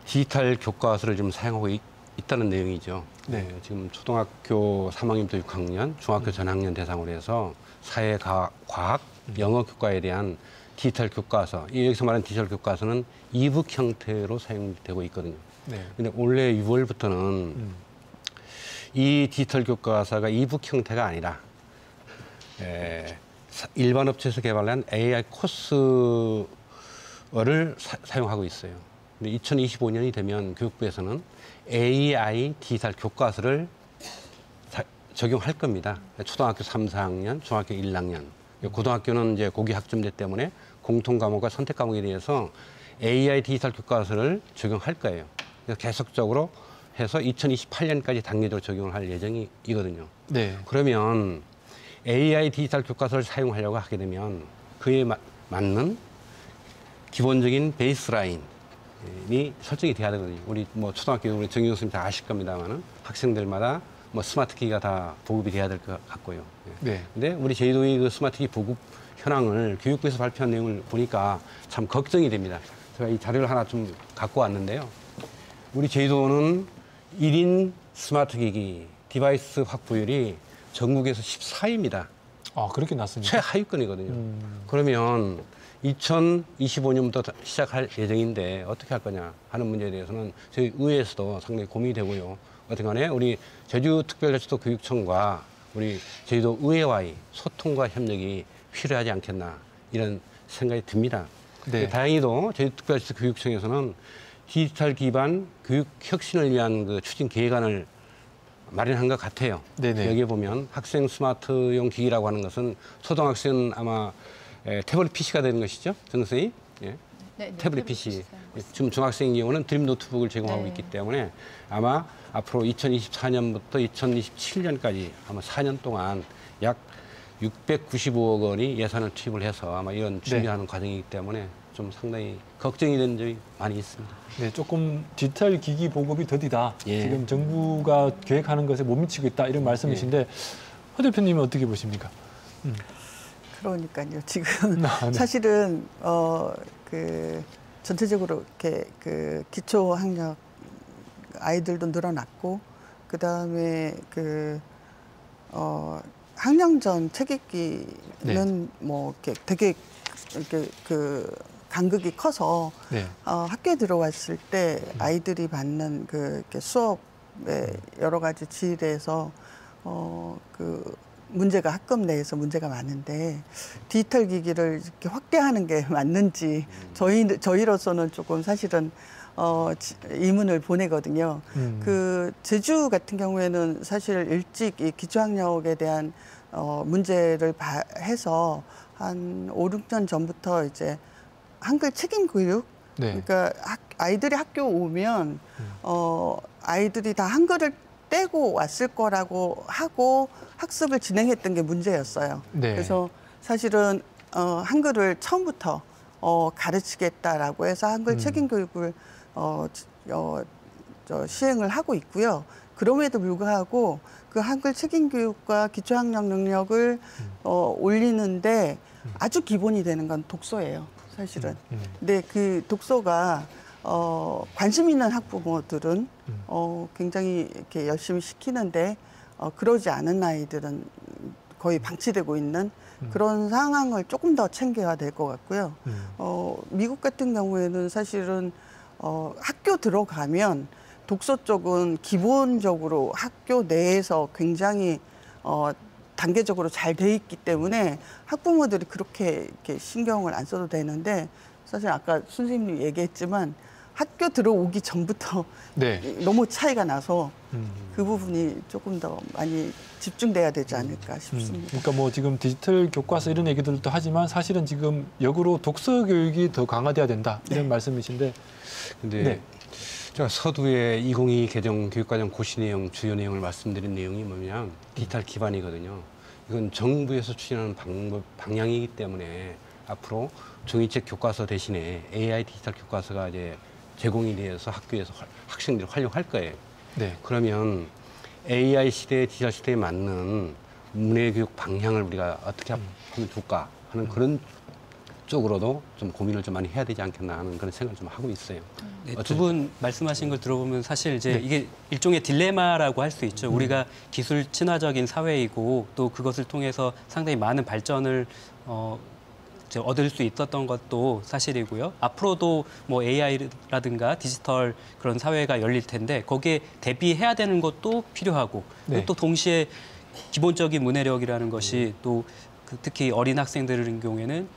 S2: 디지털 교과서를 좀 사용하고 있, 다는 내용이죠.
S1: 네.
S2: 예, 지금 초등학교 3학년부터 6학년, 중학교 전학년 대상으로 해서 사회 과- 과학, 영어 교과에 대한 디지털 교과서, 이 여기서 말하는 디지털 교과서는 이북 형태로 사용되고 있거든요.
S1: 네.
S2: 근데 올해 6월부터는
S1: 음.
S2: 이 디지털 교과서가 이북 형태가 아니라 에, 사- 일반 업체에서 개발한 AI 코스를 사, 용하고 있어요. 근데 2025년이 되면 교육부에서는 AI 디지털 교과서를 사- 적용할 겁니다. 초등학교 3, 4학년, 중학교 1 학년, 고등학교는 이제 고기 학점제 때문에 공통 과목과 선택 과목에 대해서 AI 디지털 교과서를 적용할 거예요. 계속적으로 해서 2028년까지 단계적으로 적용을 할 예정이거든요.
S1: 네.
S2: 그러면 AI 디지털 교과서를 사용하려고 하게 되면 그에 마- 맞는 기본적인 베이스라인이 설정이 돼야 되거든요. 우리 뭐 초등학교 우리 정경 선생님 다 아실 겁니다만은 학생들마다 뭐 스마트키가 다 보급이 돼야 될 것 같고요. 예.
S1: 네.
S2: 근데 우리 제주도의 그 스마트키 보급 현황을 교육부에서 발표한 내용을 보니까 참 걱정이 됩니다. 제가 이 자료를 하나 좀 갖고 왔는데요. 우리 제주도는 1인 스마트 기기 device 확보율이 전국에서 14위입니다.
S1: 아, 그렇게 낮습니까?
S2: 최하위권이거든요.
S1: 음.
S2: 그러면 2025년부터 시작할 예정인데 어떻게 할 거냐 하는 문제에 대해서는 저희 의회에서도 상당히 고민이 되고요. 어쨌간에 우리 제주특별자치도 교육청과 우리 제주도 의회와의 소통과 협력이 필요하지 않겠나 이런 생각이 듭니다.
S1: 네.
S2: 다행히도 제주특별자치도 교육청에서는 디지털 기반 교육 혁신을 위한 그 추진 계획안을 마련한 것 같아요.
S1: 네네.
S2: 여기에 보면 학생 스마트용 기기라고 하는 것은 초등학생은 아마 에, 태블릿 PC가 되는 것이죠, 정 선생님? 예.
S5: 네,
S2: 태블릿 PC. 예, 지금 중학생 경우는 드림 노트북을 제공하고
S5: 네.
S2: 있기 때문에 아마 앞으로 2024년부터 2027년까지 아마 4년 동안 약 695억 원이 예산을 투입을 해서 아마 이런 준비하는 과정이기 때문에 좀 상당히 걱정이 되는 점이 많이 있습니다.
S1: 네, 조금 디지털 기기 보급이 더디다.
S2: 예.
S1: 지금 정부가 계획하는 것에 못 미치고 있다 이런 말씀이신데 허 대표님은 어떻게 보십니까?
S3: 그러니까요. 지금
S1: 아, 네.
S3: 사실은 어 그 전체적으로 이렇게 그 기초 학력 아이들도 늘어났고 그 다음에 그 어 학령전 책 읽기는
S1: 네.
S3: 뭐 이렇게 되게 이렇게 그 간극이 커서
S1: 네.
S3: 어, 학교에 들어왔을 때 아이들이 받는 그 수업의 여러 가지 질에서 어, 그 문제가 학급 내에서 문제가 많은데 디지털 기기를 이렇게 확대하는 게 맞는지 저희 저희로서는 조금 사실은 어, 지- 의문을 보내거든요.
S1: 음.
S3: 그 제주 같은 경우에는 사실 일찍 이 기초학력에 대한 어, 문제를 바, 해서 한 5, 6년 전부터 이제 한글 책임 교육
S1: 네.
S3: 그러니까 학- 아이들이 학교 오면 어 아이들이 다 한글을 떼고 왔을 거라고 하고 학습을 진행했던 게 문제였어요.
S1: 네.
S3: 그래서 사실은 어 한글을 처음부터 어 가르치겠다라고 해서 한글
S1: 음.
S3: 책임 교육을 어, 지- 어, 저 시행을 하고 있고요. 그럼에도 불구하고 그 한글 책임 교육과 기초 학력 능력을
S1: 음.
S3: 어, 올리는데 아주 기본이 되는 건 독서예요. 사실은.
S1: 음.
S3: 근데 그 독서가 어, 관심 있는 학부모들은
S1: 음.
S3: 어, 굉장히 이렇게 열심히 시키는데 어, 그러지 않은 아이들은 거의 방치되고 있는
S1: 음.
S3: 그런 상황을 조금 더 챙겨야 될 것 같고요.
S1: 음.
S3: 어, 미국 같은 경우에는 사실은 어, 학교 들어가면 독서 쪽은 기본적으로 학교 내에서 굉장히 어, 단계적으로 잘 돼 있기 때문에 학부모들이 그렇게 이렇게 신경을 안 써도 되는데 사실 아까 선생님이 얘기했지만 학교 들어오기 전부터
S1: 네.
S3: 너무 차이가 나서
S1: 음.
S3: 그 부분이 조금 더 많이 집중돼야 되지 않을까
S1: 음,
S3: 싶습니다.
S1: 그러니까 뭐 지금 디지털 교과서 이런 얘기들도 하지만 사실은 지금 역으로 독서 교육이 더 강화돼야 된다 이런 말씀이신데
S2: 근데
S1: 네.
S2: 제가 서두에 2022 개정 교육과정 고시 내용 주요 내용을 말씀드린 내용이 뭐냐면 디지털 기반이거든요. 이건 정부에서 추진하는 방법 방향이기 때문에 앞으로 종이책 교과서 대신에 AI 디지털 교과서가 이제 제공이 돼서 학교에서 활- 학생들이 활용할 거예요.
S1: 네.
S2: 그러면 AI 시대, 디지털 시대에 맞는 문해 교육 방향을 우리가 어떻게
S1: 음.
S2: 하면 좋을까 하는 그런 쪽으로도 좀 고민을 좀 많이 해야 되지 않겠나 하는 그런 생각을 좀 하고 있어요.
S4: 네,
S2: 어째-
S4: 두분 말씀하신 걸 들어보면 사실 이제
S1: 네.
S4: 이게 일종의 딜레마라고 할 수 있죠.
S1: 음.
S4: 우리가 기술 친화적인 사회이고 또 그것을 통해서 상당히 많은 발전을 어, 얻을 수 있었던 것도 사실이고요. 앞으로도 뭐 AI라든가 디지털 그런 사회가 열릴 텐데 거기에 대비해야 되는 것도 필요하고
S1: 네.
S4: 또 동시에 기본적인 문해력이라는 것이 또그 특히 어린 학생들의 경우에는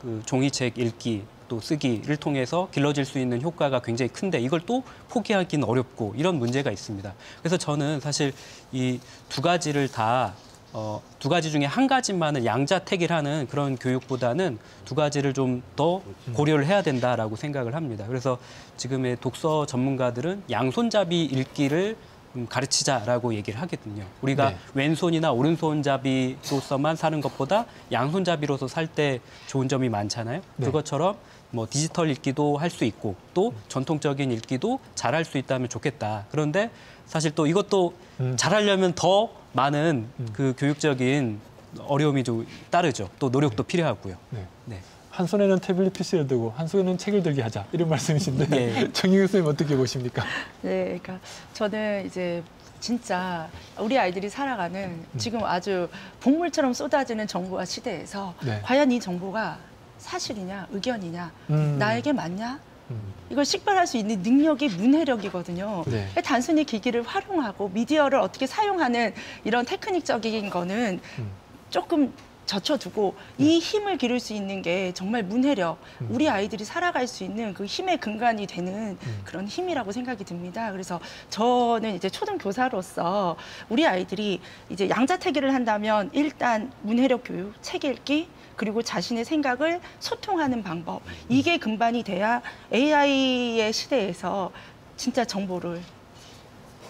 S4: 그 종이책 읽기 또 쓰기를 통해서 길러질 수 있는 효과가 굉장히 큰데 이걸 또 포기하기는 어렵고 이런 문제가 있습니다. 그래서 저는 사실 이 두 가지를 다 어, 두 가지 중에 한 가지만을 양자택일하는 그런 교육보다는 두 가지를 좀 더 고려를 해야 된다라고 생각을 합니다. 그래서 지금의 독서 전문가들은 양손잡이 읽기를 음, 가르치자라고 얘기를 하거든요. 우리가
S1: 네.
S4: 왼손이나 오른손잡이로서만 사는 것보다 양손잡이로서 살 때 좋은 점이 많잖아요.
S1: 네.
S4: 그것처럼 뭐 디지털 읽기도 할 수 있고 또 전통적인 읽기도 잘할 수 있다면 좋겠다. 그런데 사실 또 이것도
S1: 음.
S4: 잘하려면 더 많은 그 교육적인 어려움이 좀 따르죠. 또 노력도 필요하고요.
S1: 네.
S4: 네.
S1: 한 손에는 태블릿 PC를 들고 한 손에는 책을 들게 하자 이런 말씀이신데
S4: 네.
S1: 정희 교수님 어떻게 보십니까?
S5: 네, 그러니까 저는 이제 진짜 우리 아이들이 살아가는 지금 아주 복물처럼 쏟아지는 정보화 시대에서
S1: 네.
S5: 과연 이 정보가 사실이냐, 의견이냐,
S1: 음.
S5: 나에게 맞냐?
S1: 음.
S5: 이걸 식별할 수 있는 능력이 문해력이거든요.
S1: 네.
S5: 단순히 기기를 활용하고 미디어를 어떻게 사용하는 이런 테크닉적인 거는
S1: 음.
S5: 조금 젖혀두고 이 힘을 기를 수 있는 게 정말 문해력,
S1: 음.
S5: 우리 아이들이 살아갈 수 있는 그 힘의 근간이 되는
S1: 음.
S5: 그런 힘이라고 생각이 듭니다. 그래서 저는 이제 초등 교사로서 우리 아이들이 이제 양자택일을 한다면 일단 문해력 교육, 책 읽기, 그리고 자신의 생각을 소통하는 방법 이게 근반이 돼야 AI의 시대에서 진짜 정보를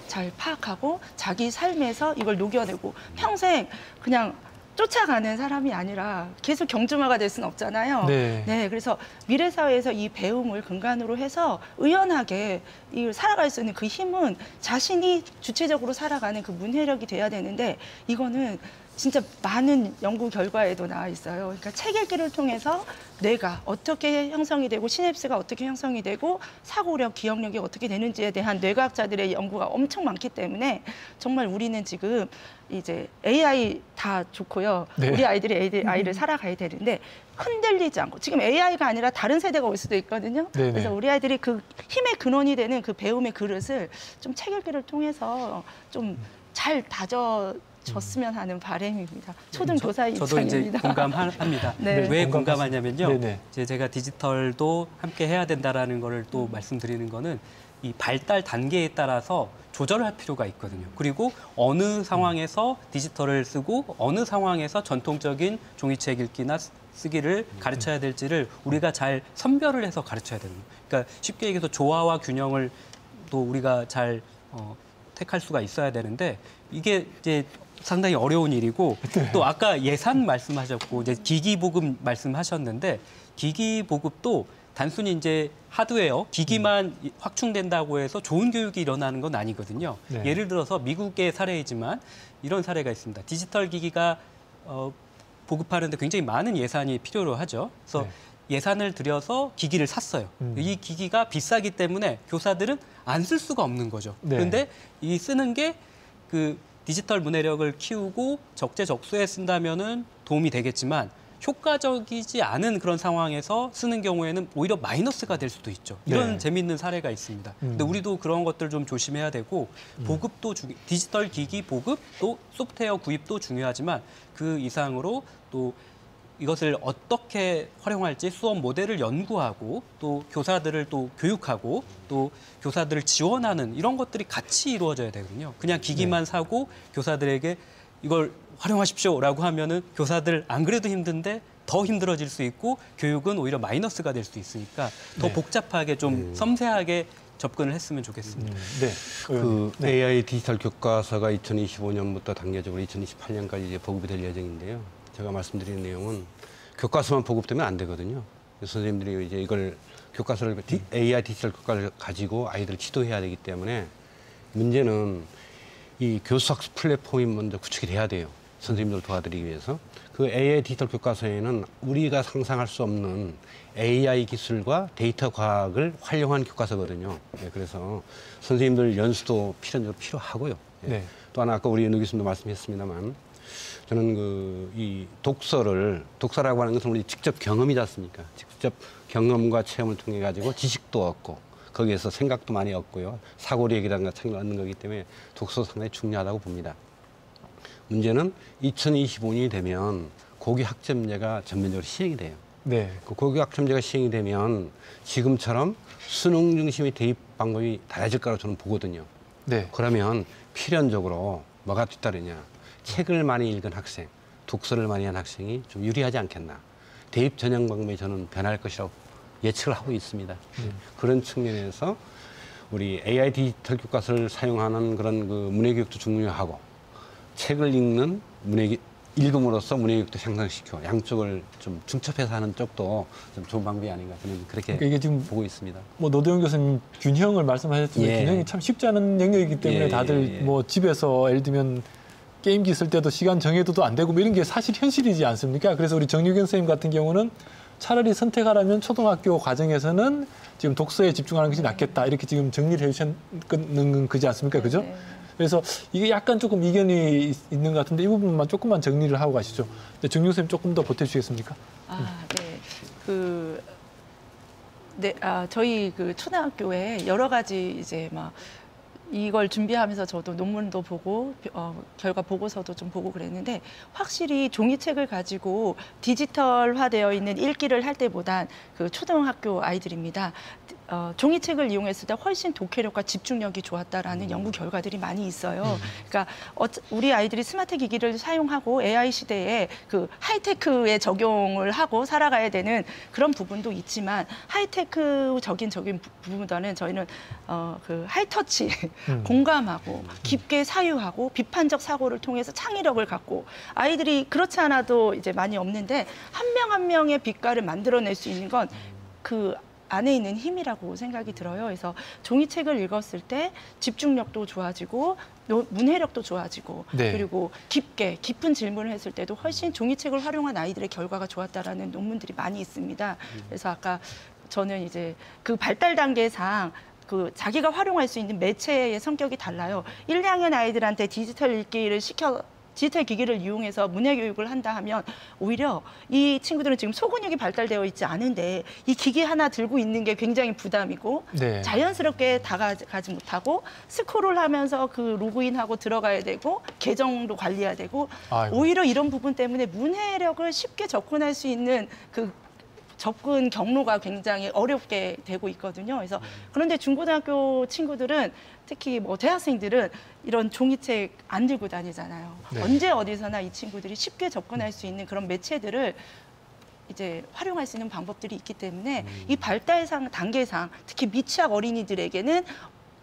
S5: 잘 파악하고 자기 삶에서 이걸 녹여내고 평생 그냥 쫓아가는 사람이 아니라 계속 경주마가 될 수는 없잖아요.
S1: 네.
S5: 그래서 미래 사회에서 이 배움을 근간으로 해서 의연하게 이 살아갈 수 있는 그 힘은 자신이 주체적으로 살아가는 그 문해력이 돼야 되는데 이거는 진짜 많은 연구 결과에도 나와 있어요. 그러니까 책 읽기를 통해서 뇌가 어떻게 형성이 되고 시냅스가 어떻게 형성이 되고 사고력, 기억력이 어떻게 되는지에 대한 뇌과학자들의 연구가 엄청 많기 때문에 정말 우리는 지금 이제 AI 다 좋고요.
S1: 네.
S5: 우리 아이들이 애들, 아이를 살아가야 되는데 흔들리지 않고 지금 AI가 아니라 다른 세대가 올 수도 있거든요.
S1: 네네.
S5: 그래서 우리 아이들이 그 힘의 근원이 되는 그 배움의 그릇을 좀 책 읽기를 통해서 좀잘 다져 줬으면 하는 바람입니다. 초등 교사
S4: 저도 이제
S5: 입장입니다.
S4: 공감합니다.
S5: 네.
S4: 왜 공감하냐면요.
S1: 네네.
S4: 이제 제가 디지털도 함께 해야 된다라는 거를 또 말씀드리는 거는 이 발달 단계에 따라서 조절할 필요가 있거든요. 그리고 어느 상황에서 디지털을 쓰고 어느 상황에서 전통적인 종이책 읽기나 쓰- 쓰기를 가르쳐야 될지를 우리가 잘 선별을 해서 가르쳐야 되는 거예요. 그러니까 쉽게 얘기해서 조화와 균형을 또 우리가 잘 어, 택할 수가 있어야 되는데 이게 이제 상당히 어려운 일이고 또 아까 예산 말씀하셨고 이제 기기 보급 말씀하셨는데 기기 보급도 단순히 이제 하드웨어 기기만 이- 확충된다고 해서 좋은 교육이 일어나는 건 아니거든요.
S1: 네.
S4: 예를 들어서 미국의 사례이지만 이런 사례가 있습니다. 디지털 기기가 어, 보급하는데 굉장히 많은 예산이 필요로 하죠. 그래서
S1: 네.
S4: 예산을 들여서 기기를 샀어요.
S1: 음.
S4: 이 기기가 비싸기 때문에 교사들은 안 쓸 수가 없는 거죠.
S1: 네.
S4: 그런데 이 쓰는 게 그 디지털 문해력을 키우고 적재적소에 쓴다면은 도움이 되겠지만 효과적이지 않은 그런 상황에서 쓰는 경우에는 오히려 마이너스가 될 수도 있죠. 이런
S1: 네.
S4: 재미있는 사례가 있습니다. 근데
S1: 음.
S4: 우리도 그런 것들 좀 조심해야 되고 보급도 중 디지털 기기 보급 또 소프트웨어 구입도 중요하지만 그 이상으로 또 이것을 어떻게 활용할지 수업 모델을 연구하고 또 교사들을 또 교육하고 또 교사들을 지원하는 이런 것들이 같이 이루어져야 되거든요. 그냥 기기만 사고 교사들에게 이걸 활용하십시오라고 하면은 교사들 안 그래도 힘든데 더 힘들어질 수 있고 교육은 오히려 마이너스가 될 수 있으니까 더
S1: 네.
S4: 복잡하게 좀 섬세하게 접근을 했으면 좋겠습니다.
S1: 음, 네.
S2: 그
S1: 의원님. 네.
S2: AI 디지털 교과서가 2025년부터 단계적으로 2028년까지 이제 보급이 될 예정인데요. 제가 말씀드린 내용은 교과서만 보급되면 안 되거든요. 선생님들이 이제 이걸 교과서를 디- AI 디지털 교과를 가지고 아이들을 지도해야 되기 때문에 문제는 이 교수학습 플랫폼이 먼저 구축이 돼야 돼요. 선생님들 도와드리기 위해서. 그 AI 디지털 교과서에는 우리가 상상할 수 없는 AI 기술과 데이터 과학을 활용한 교과서거든요. 예, 그래서 선생님들 연수도 필연적으로 필요하고요. 예.
S1: 네.
S2: 또 하나 아까 우리 윤 교수님도 말씀했습니다만 저는 그 이 독서를 독서라고 하는 것은 우리 직접 경험이지 않습니까? 직접 경험과 체험을 통해 가지고 지식도 얻고 거기에서 생각도 많이 얻고요. 사고력이라는 것을 얻는 거기 때문에 독서 상당히 중요하다고 봅니다. 문제는 2025년이 되면 고교 학점제가 전면적으로 시행이 돼요.
S1: 네.
S2: 그 고교 학점제가 시행이 되면 지금처럼 수능 중심의 대입 방법이 달라질 거라고 저는 보거든요.
S1: 네.
S2: 그러면 필연적으로 뭐가 뒤따르냐. 책을 많이 읽은 학생, 독서를 많이 한 학생이 좀 유리하지 않겠나. 대입 전형 방법이 저는 변할 것이라고 예측을 하고 있습니다. 그런 측면에서 우리 AI 디지털 교과서를 사용하는 그런 그 문해교육도 중요하고 책을 읽는 문해 읽음으로써 문해교육도 향상시키고 양쪽을 좀 중첩해서 하는 쪽도 좀 좋은 방법이 아닌가 저는 그렇게
S1: 그러니까 이게 지금
S2: 보고 있습니다.
S1: 뭐 노대용 교수님 균형을 말씀하셨지만
S2: 예.
S1: 균형이 참 쉽지 않은 영역이기 때문에
S2: 예,
S1: 다들
S2: 예, 예.
S1: 뭐 집에서 예를 들면 게임기 쓸 때도 시간 정해도도 안 되고 뭐 이런 게 사실 현실이지 않습니까? 그래서 우리 정유경 선생님 같은 경우는 차라리 선택하라면 초등학교 과정에서는 지금 독서에 집중하는 것이 낫겠다 이렇게 지금 정리를 해주셨는 거지 않습니까? 그죠?
S5: 네.
S1: 그래서 이게 약간 조금 이견이 있- 있는 것 같은데 이 부분만 조금만 정리를 하고 가시죠. 네, 정유 선생님 조금 더 보태주시겠습니까?
S5: 아, 네. 그, 네, 아, 저희 그 초등학교에 여러 가지 이제 막 이걸 준비하면서 저도 논문도 보고 어, 결과 보고서도 좀 보고 그랬는데 확실히 종이책을 가지고 디지털화되어 있는 읽기를 할 때보단 그 초등학교 아이들입니다. 어, 종이책을 이용했을 때 훨씬 독해력과 집중력이 좋았다라는 연구 결과들이 많이 있어요. 그러니까 어쩌- 우리 아이들이 스마트 기기를 사용하고 AI 시대에 그 하이테크에 적용을 하고 살아가야 되는 그런 부분도 있지만 하이테크적인 적인 부- 부분보다는 저희는 어, 그 하이터치
S1: 음.
S5: 공감하고 깊게 사유하고 비판적 사고를 통해서 창의력을 갖고 아이들이 그렇지 않아도 이제 많이 없는데 한 명한 명의 빛깔을 만들어낼 수 있는 건그 안에 있는 힘이라고 생각이 들어요. 그래서 종이책을 읽었을 때 집중력도 좋아지고 노- 문해력도 좋아지고
S1: 네.
S5: 그리고 깊게 깊은 질문을 했을 때도 훨씬 종이책을 활용한 아이들의 결과가 좋았다라는 논문들이 많이 있습니다. 그래서 아까 저는 이제 그 발달 단계상 그 자기가 활용할 수 있는 매체의 성격이 달라요. 1, 2학년 아이들한테 디지털 읽기를 시켜 디지털 기기를 이용해서 문해 교육을 한다 하면 오히려 이 친구들은 지금 소근육이 발달되어 있지 않은데 이 기기 하나 들고 있는 게 굉장히 부담이고
S1: 네.
S5: 자연스럽게 다가가지 못하고 스크롤 하면서 그 로그인하고 들어가야 되고 계정도 관리해야 되고
S1: 아이고.
S5: 오히려 이런 부분 때문에 문해력을 쉽게 접근할 수 있는 그 접근 경로가 굉장히 어렵게 되고 있거든요. 그래서 그런데 중고등학교 친구들은 특히 뭐 대학생들은 이런 종이책 안 들고 다니잖아요.
S1: 네.
S5: 언제 어디서나 이 친구들이 쉽게 접근할 수 있는 그런 매체들을 이제 활용할 수 있는 방법들이 있기 때문에 이 발달상 단계상 특히 미취학 어린이들에게는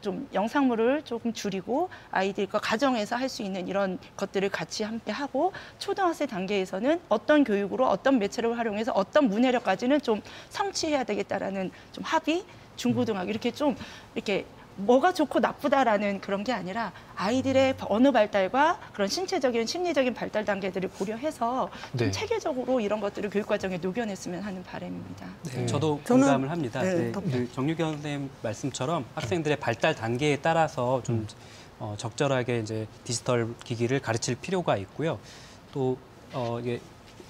S5: 좀 영상물을 조금 줄이고 아이들과 가정에서 할 수 있는 이런 것들을 같이 함께 하고 초등학생 단계에서는 어떤 교육으로 어떤 매체를 활용해서 어떤 문해력까지는 좀 성취해야 되겠다라는 좀 합의 중고등학교 이렇게 좀 이렇게 뭐가 좋고 나쁘다라는 그런 게 아니라 아이들의 언어 발달과 그런 신체적인 심리적인 발달 단계들을 고려해서 좀
S1: 네.
S5: 체계적으로 이런 것들을 교육 과정에 녹여냈으면 하는 바람입니다.
S4: 네,
S1: 네.
S4: 저도 공감을 합니다.
S3: 네,
S4: 네,
S3: 더-
S4: 그 정유경 선생님 말씀처럼 학생들의 발달 단계에 따라서 좀 어, 적절하게 이제 디지털 기기를 가르칠 필요가 있고요. 또 어, 이게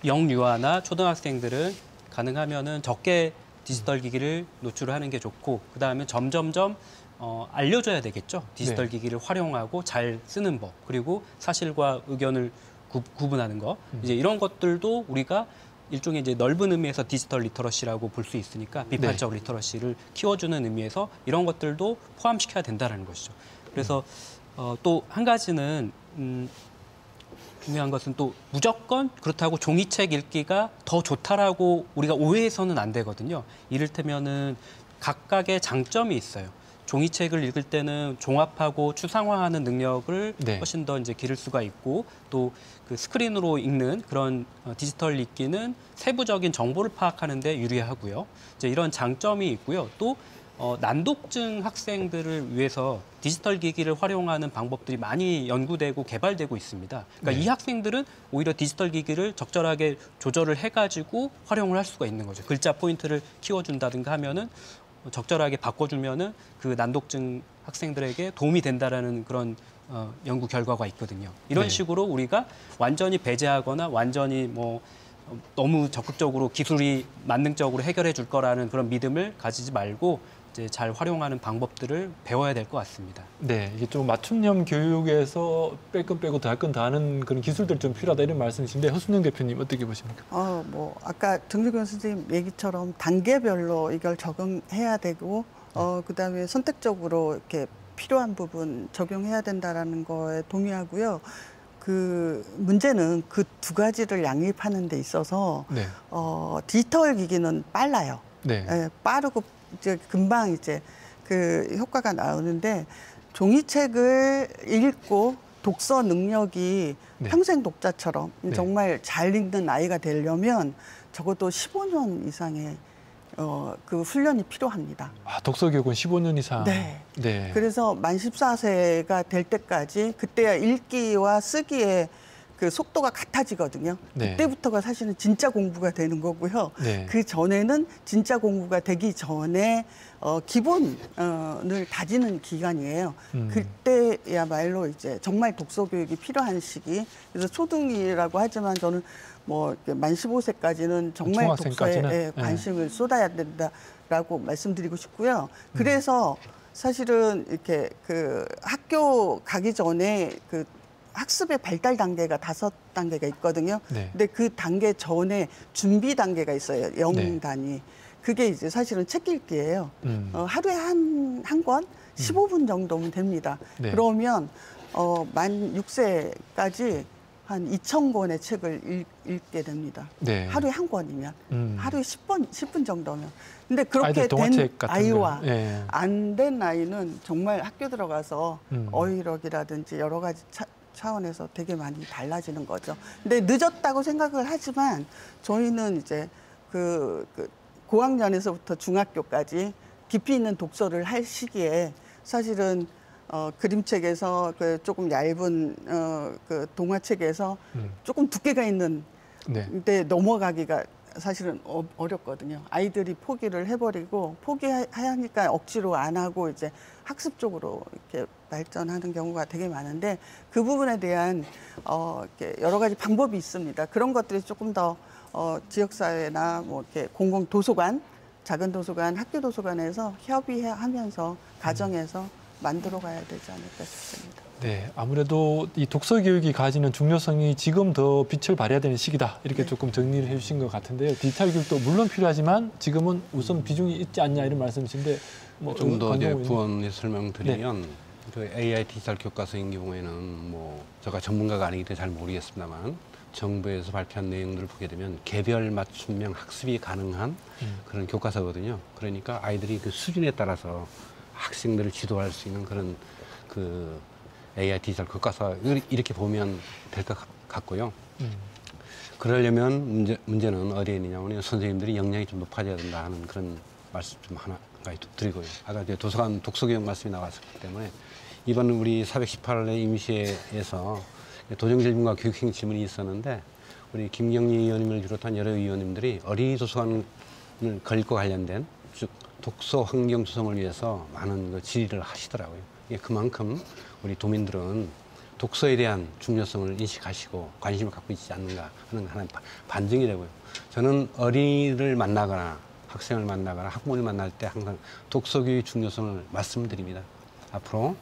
S4: 영유아나 초등학생들은 가능하면은 적게 디지털 기기를 노출하는 게 좋고 그 다음에 점점점 어, 알려줘야 되겠죠. 디지털
S1: 네.
S4: 기기를 활용하고 잘 쓰는 법 그리고 사실과 의견을 구, 구분하는 거 이제 이런 것들도 우리가 일종의 이제 넓은 의미에서 디지털 literacy라고 볼 수 있으니까 비판적 literacy를 키워주는 의미에서 이런 것들도 포함시켜야 된다는 것이죠. 그래서 어, 또 한 가지는 음, 중요한 것은 또 무조건 그렇다고 종이책 읽기가 더 좋다라고 우리가 오해해서는 안 되거든요. 이를테면은 각각의 장점이 있어요. 종이책을 읽을 때는 종합하고 추상화하는 능력을
S1: 네.
S4: 훨씬 더 이제 기를 수가 있고 또 그 스크린으로 읽는 그런 어, 디지털 읽기는 세부적인 정보를 파악하는 데 유리하고요. 이제 이런 장점이 있고요. 또 어, 난독증 학생들을 위해서 디지털 기기를 활용하는 방법들이 많이 연구되고 개발되고 있습니다. 그러니까
S1: 네.
S4: 이 학생들은 오히려 디지털 기기를 적절하게 조절을 해가지고 활용을 할 수가 있는 거죠. 글자 포인트를 키워준다든가 하면은 적절하게 바꿔주면은 그 난독증 학생들에게 도움이 된다라는 그런 어, 연구 결과가 있거든요. 이런
S1: 네.
S4: 식으로 우리가 완전히 배제하거나 완전히 뭐 어, 너무 적극적으로 기술이 만능적으로 해결해 줄 거라는 그런 믿음을 가지지 말고 이제 잘 활용하는 방법들을 배워야 될 것 같습니다.
S1: 네, 이게 좀 맞춤형 교육에서 뺄 건 빼고 더할건더 하는 그런 기술들 좀 필요하다 이런 말씀이신데 허순영 대표님 어떻게 보십니까?
S3: 어, 뭐 아까 정주경 선생님 얘기처럼 단계별로 이걸 적응해야 되고 어, 그다음에 선택적으로 이렇게 필요한 부분 적용해야 된다라는 거에 동의하고요. 그 문제는 그 두 가지를 양립하는 데 있어서
S1: 네,
S3: 어, 디지털 기기는 빨라요.
S1: 네,
S3: 예, 빠르고 이제 금방 이제 그 효과가 나오는데 종이책을 읽고 독서 능력이
S1: 네.
S3: 평생 독자처럼
S1: 네.
S3: 정말 잘 읽는 아이가 되려면 적어도 15년 이상의 어, 그 훈련이 필요합니다.
S1: 아, 독서 교육은 15년 이상.
S3: 네.
S1: 네.
S3: 그래서 만 14세가 될 때까지 그때야 읽기와 쓰기의 그 속도가 같아지거든요.
S1: 네.
S3: 그때부터가 사실은 진짜 공부가 되는 거고요.
S1: 네.
S3: 그 전에는 진짜 공부가 되기 전에 어, 기본을 다지는 기간이에요.
S1: 음.
S3: 그때야말로 이제 정말 독서 교육이 필요한 시기. 그래서 초등이라고 하지만 저는 뭐만 15세까지는 정말 독서에? 예,
S1: 네.
S3: 관심을 쏟아야 된다라고 말씀드리고 싶고요. 그래서 사실은 이렇게 그 학교 가기 전에 그 학습의 발달 단계가 다섯 단계가 있거든요.
S1: 네.
S3: 근데 그 단계 전에 준비 단계가 있어요. 영
S1: 네.
S3: 단위. 그게 이제 사실은 책 읽기예요.
S1: 음.
S3: 어, 하루에 한, 한 권? 15분 정도면 됩니다.
S1: 네.
S3: 그러면, 어, 만 6세까지 한 2천 권의 책을 읽, 읽게 됩니다.
S1: 네.
S3: 하루에 한 권이면.
S1: 음.
S3: 하루에 10분, 10분 정도면. 근데 그렇게 된 아이와
S1: 거. 예.
S3: 안된 아이는 정말 학교 들어가서
S1: 음.
S3: 어휘력이라든지 여러 가지 차, 차원에서 되게 많이 달라지는 거죠. 근데 늦었다고 생각을 하지만 저희는 이제 그, 그 고학년에서부터 중학교까지 깊이 있는 독서를 할 시기에 사실은 어, 그림책에서 그 조금 얇은 어, 그 동화책에서
S1: 음.
S3: 조금 두께가 있는
S1: 네.
S3: 근데 넘어가기가 사실은 어, 어렵거든요. 아이들이 포기를 해버리고 포기하니까 억지로 안 하고 이제 학습 쪽으로 이렇게 발전하는 경우가 되게 많은데 그 부분에 대한 어, 이렇게 여러 가지 방법이 있습니다. 그런 것들이 조금 더 어, 지역사회나 뭐 이렇게 공공 도서관, 작은 도서관, 학교 도서관에서 협의하면서 가정에서 만들어 가야 되지 않을까 싶습니다.
S1: 네, 아무래도 이 독서 교육이 가지는 중요성이 지금 더 빛을 발해야 되는 시기다. 이렇게
S3: 네.
S1: 조금 정리를 해주신 것 같은데요. 디지털 교육도 물론 필요하지만 지금은 우선 비중이 있지 않냐 이런 말씀이신데 뭐
S2: 좀더 이제 부언해 설명드리면 그 AI 디지털 교과서인 경우에는 뭐 제가 전문가가 아니기 때문에 잘 모르겠습니다만 정부에서 발표한 내용들을 보게 되면 개별 맞춤형 학습이 가능한
S1: 음.
S2: 그런 교과서거든요. 그러니까 아이들이 그 수준에 따라서 학생들을 지도할 수 있는 그런 그 AI 디지털 교과서 이렇게 보면 될 것 같고요.
S1: 음.
S2: 그러려면 문제, 문제는 어디에 있느냐면 선생님들이 역량이 좀 높아져야 된다 하는 그런 말씀 좀 하나 드리고요. 아까 이제 도서관 독서교육 말씀이 나왔었기 때문에 이번 우리 418회 임시회에서 도정질문과 교육행 질문이 있었는데 우리 김경리 의원님을 비롯한 여러 의원님들이 어린이 도서관을 걸고 관련된 즉 독서 환경 조성을 위해서 많은 그 질의를 하시더라고요. 이게 그만큼 우리 도민들은 독서에 대한 중요성을 인식하시고 관심을 갖고 있지 않는가 하는 하나의 바- 반증이 되고요. 저는 어린이를 만나거나 학생을 만나거나 학부모를 만날 때 항상 독서 교육의 중요성을 말씀드립니다. 앞으로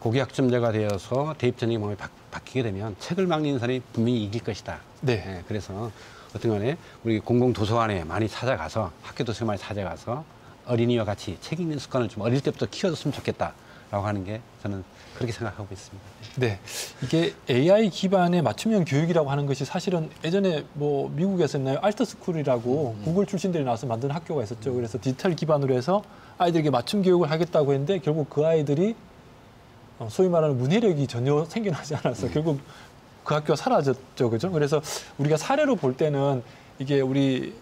S2: 고교학점제가 되어서 대입 전형이 몸에 바, 바뀌게 되면 책을 막는 사람이 분명히 이길 것이다.
S1: 네.
S2: 예, 그래서 어떤 간에 우리 공공도서관에 많이 찾아가서 학교 도서관에 많이 찾아가서 어린이와 같이 책 읽는 습관을 좀 어릴 때부터 키워줬으면 좋겠다 라고 하는 게 저는 그렇게 생각하고 있습니다.
S1: 네, 이게 AI 기반의 맞춤형 교육이라고 하는 것이 사실은 예전에 뭐 미국에서 있나요? 알트스쿨이라고 구글 출신들이 나와서 만든 학교가 있었죠. 그래서 디지털 기반으로 해서 아이들에게 맞춤 교육을 하겠다고 했는데 결국 그 아이들이 어, 소위 말하는 문해력이 전혀 생겨나지 않아서 결국 그 학교가 사라졌죠, 그죠? 그래서 우리가 사례로 볼 때는 이게 우리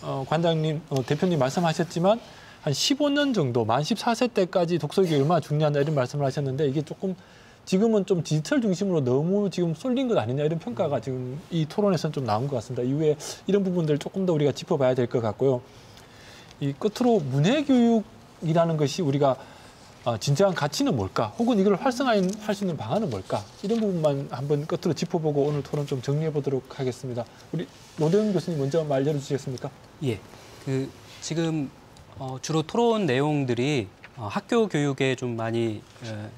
S1: 어, 관장님, 어, 대표님 말씀하셨지만 한 15년 정도 만 14세 때까지 독서 교육이 얼마나 중요하냐 이런 말씀을 하셨는데 이게 조금 지금은 좀 디지털 중심으로 너무 지금 쏠린 것 아니냐 이런 평가가 지금 이 토론에서는 좀 나온 것 같습니다. 이후에 이런 부분들 조금 더 우리가 짚어봐야 될 것 같고요. 이 끝으로 문해 교육이라는 것이 우리가 아, 진정한 가치는 뭘까? 혹은 이걸 활성화할 수 있는 방안은 뭘까? 이런 부분만 한번 끝으로 짚어보고 오늘 토론 좀 정리해 보도록 하겠습니다. 우리 노대영 교수님 먼저 말 열어주시겠습니까?
S4: 예. 그 지금 어, 주로 토론 내용들이 어, 학교 교육에 좀 많이 어,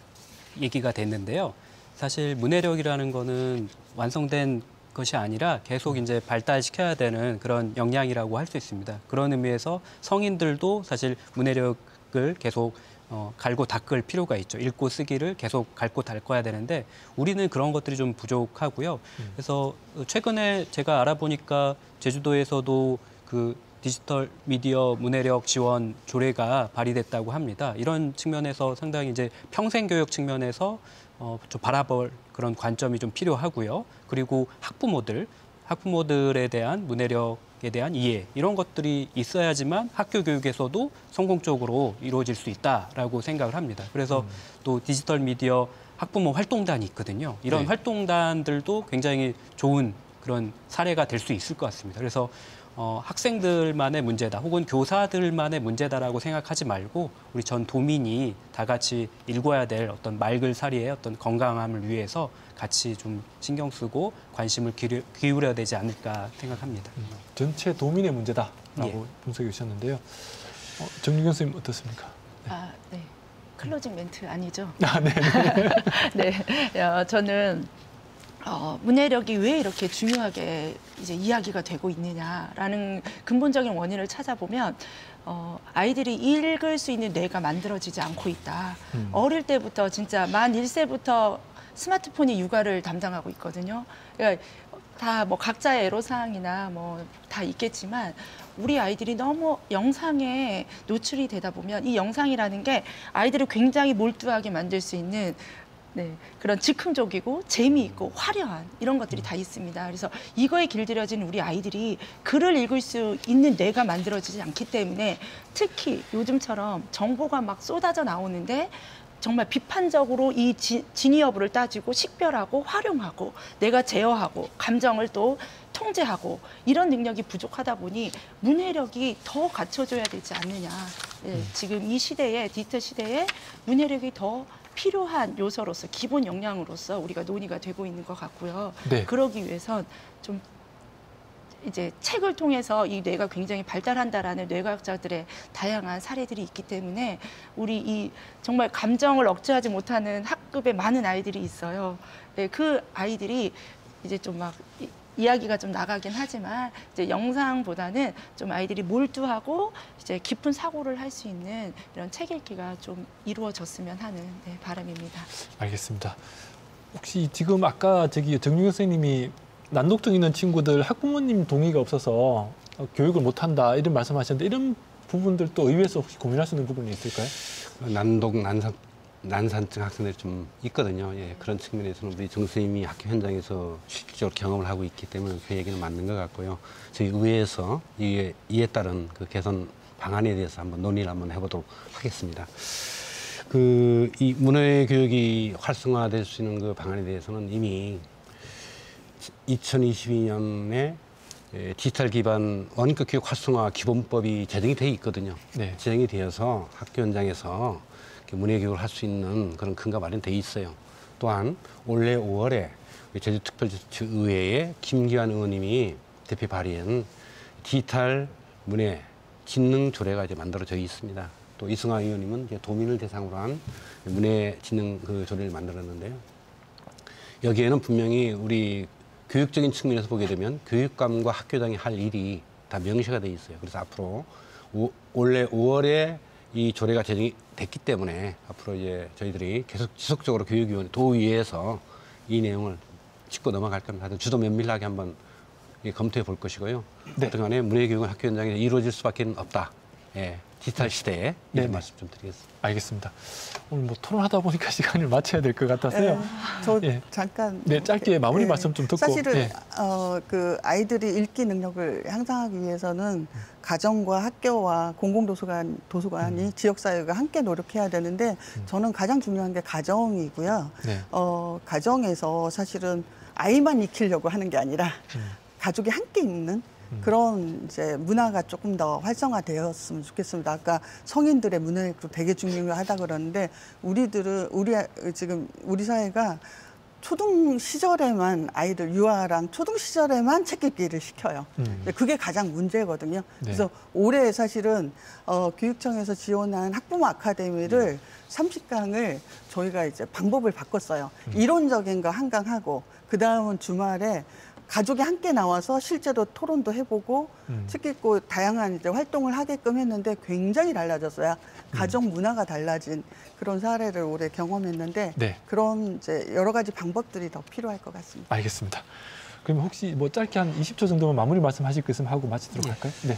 S4: 얘기가 됐는데요. 사실 문해력이라는 거는 완성된 것이 아니라 계속 이제 발달시켜야 되는 그런 역량이라고 할 수 있습니다. 그런 의미에서 성인들도 사실 문해력을 계속 어, 갈고 닦을 필요가 있죠. 읽고 쓰기를 계속 갈고 닦아야 되는데 우리는 그런 것들이 좀 부족하고요. 그래서 최근에 제가 알아보니까 제주도에서도 그 디지털 미디어 문해력 지원 조례가 발의됐다고 합니다. 이런 측면에서 상당히 이제 평생 교육 측면에서 어, 좀 바라볼 그런 관점이 좀 필요하고요. 그리고 학부모들, 학부모들에 대한 문해력에 대한 이해 이런 것들이 있어야지만 학교 교육에서도 성공적으로 이루어질 수 있다라고 생각을 합니다. 그래서 또 디지털 미디어 학부모 활동단이 있거든요. 이런
S1: 네.
S4: 활동단들도 굉장히 좋은 그런 사례가 될 수 있을 것 같습니다. 그래서 어, 학생들만의 문제다 혹은 교사들만의 문제다라고 생각하지 말고 우리 전 도민이 다 같이 읽어야 될 어떤 말글살이의 어떤 건강함을 위해서 같이 좀 신경 쓰고 관심을 기울여, 기울여야 되지 않을까 생각합니다.
S1: 전체 도민의 문제다라고
S4: 예.
S1: 분석해 주셨는데요. 어, 정유경 선생님 어떻습니까?
S5: 아, 네. 클로징 멘트 아니죠?
S1: 아, 네.
S5: 네, 어, 저는 어, 문해력이 왜 이렇게 중요하게 이제 이야기가 되고 있느냐라는 근본적인 원인을 찾아보면 어, 아이들이 읽을 수 있는 뇌가 만들어지지 않고 있다.
S1: 음.
S5: 어릴 때부터 진짜 만 1세부터 스마트폰이 육아를 담당하고 있거든요. 그러니까 다뭐 각자의 애로사항이나 뭐 다 있겠지만 우리 아이들이 너무 영상에 노출이 되다 보면 이 영상이라는 게 아이들을 굉장히 몰두하게 만들 수 있는 네, 그런 즉흥적이고 재미있고 화려한 이런 것들이 다 있습니다. 그래서 이거에 길들여진 우리 아이들이 글을 읽을 수 있는 뇌가 만들어지지 않기 때문에 특히 요즘처럼 정보가 막 쏟아져 나오는데 정말 비판적으로 이 지- 진위 여부를 따지고 식별하고 활용하고 내가 제어하고 감정을 또 통제하고 이런 능력이 부족하다 보니 문해력이 더 갖춰줘야 되지 않느냐. 예, 지금 이 시대에 디지털 시대에 문해력이 더 필요한 요소로서 기본 역량으로서 우리가 논의가 되고 있는 것 같고요.
S1: 네.
S5: 그러기 위해선 좀 이제 책을 통해서 이 뇌가 굉장히 발달한다라는 뇌과학자들의 다양한 사례들이 있기 때문에 우리 이 정말 감정을 억제하지 못하는 학급의 많은 아이들이 있어요. 네, 그 아이들이 이제 좀막 이야기가 좀 나가긴 하지만 이제 영상보다는 좀 아이들이 몰두하고 이제 깊은 사고를 할 수 있는 이런 책 읽기가 좀 이루어졌으면 하는 네, 바람입니다.
S1: 알겠습니다. 혹시 지금 아까 저기 정유경 선생님이 난독증 있는 친구들 학부모님 동의가 없어서 어, 교육을 못한다 이런 말씀하셨는데 이런 부분들도 의회에서 혹시 고민할 수 있는 부분이 있을까요?
S2: 난독 난산 난산증 학생들이 좀 있거든요. 예, 그런 측면에서는 우리 정 선생님이 학교 현장에서 실질적으로 경험을 하고 있기 때문에 그 얘기는 맞는 것 같고요. 저희 의회에서 이에, 이에 따른 그 개선 방안에 대해서 한번 논의를 한번 해보도록 하겠습니다. 그 이 문화 교육이 활성화될 수 있는 그 방안에 대해서는 이미 2022년에 예, 디지털 기반 원격 교육 활성화 기본법이 제정이 돼 있거든요.
S1: 네.
S2: 제정이 되어서 학교 현장에서 문해 교육을 할 수 있는 그런 근거가 마련돼 있어요. 또한 올해 5월에 제주특별자치의회의 김기환 의원님이 대표 발의한 디지털 문해 진능 조례가 이제 만들어져 있습니다. 또 이승화 의원님은 이제 도민을 대상으로 한 문해 진능 그 조례를 만들었는데요. 여기에는 분명히 우리 교육적인 측면에서 보게 되면 교육감과 학교장이 할 일이 다 명시가 돼 있어요. 그래서 앞으로 오- 올해 5월에 이 조례가 제정이 됐기 때문에 앞으로 이제 저희들이 계속 지속적으로 교육위원 도의회에서 이 내용을 짚고 넘어갈 겁니다. 하여튼 주도 면밀하게 한번 이 검토해 볼 것이고요.
S1: 네.
S2: 어떤 간에 문해교육은 학교 현장에서 이루어질 수밖에 없다. 예, 디지털 시대에
S1: 네네.
S2: 이런 말씀 좀 드리겠습니다.
S1: 알겠습니다. 오늘 뭐 토론하다 보니까 시간을 맞춰야 될 것 같아서요.
S3: 예, 저
S1: 예.
S3: 잠깐
S1: 네, 짧게 마무리
S3: 예.
S1: 말씀 좀 듣고.
S3: 사실은
S1: 예.
S3: 어, 그 아이들이 읽기 능력을 향상하기 위해서는 가정과 학교와 공공도서관, 도서관이
S1: 음.
S3: 지역사회가 함께 노력해야 되는데 저는 가장 중요한 게 가정이고요.
S1: 네.
S3: 어, 가정에서 사실은 아이만 익히려고 하는 게 아니라
S1: 음.
S3: 가족이 함께 읽는
S1: 음.
S3: 그런 이제 문화가 조금 더 활성화되었으면 좋겠습니다. 아까 성인들의 문화도 되게 중요하다 그러는데 우리들은 우리 아- 지금 우리 사회가 초등 시절에만 아이들 유아랑 초등 시절에만 책 읽기를 시켜요.
S1: 음.
S3: 그게 가장 문제거든요.
S1: 네.
S3: 그래서 올해 사실은 어, 교육청에서 지원한 학부모 아카데미를 30강을 저희가 이제 방법을 바꿨어요.
S1: 음.
S3: 이론적인 거 한강하고 그 다음은 주말에 가족이 함께 나와서 실제로 토론도 해보고
S1: 음.
S3: 책 읽고 다양한 이제 활동을 하게끔 했는데 굉장히 달라졌어요.
S1: 음.
S3: 가정 문화가 달라진 그런 사례를 올해 경험했는데
S1: 네.
S3: 그런 이제 여러 가지 방법들이 더 필요할 것 같습니다.
S1: 알겠습니다. 그럼 혹시 뭐 짧게 한 20초 정도만 마무리 말씀하실 거 있으면 하고 마치도록 할까요? 네.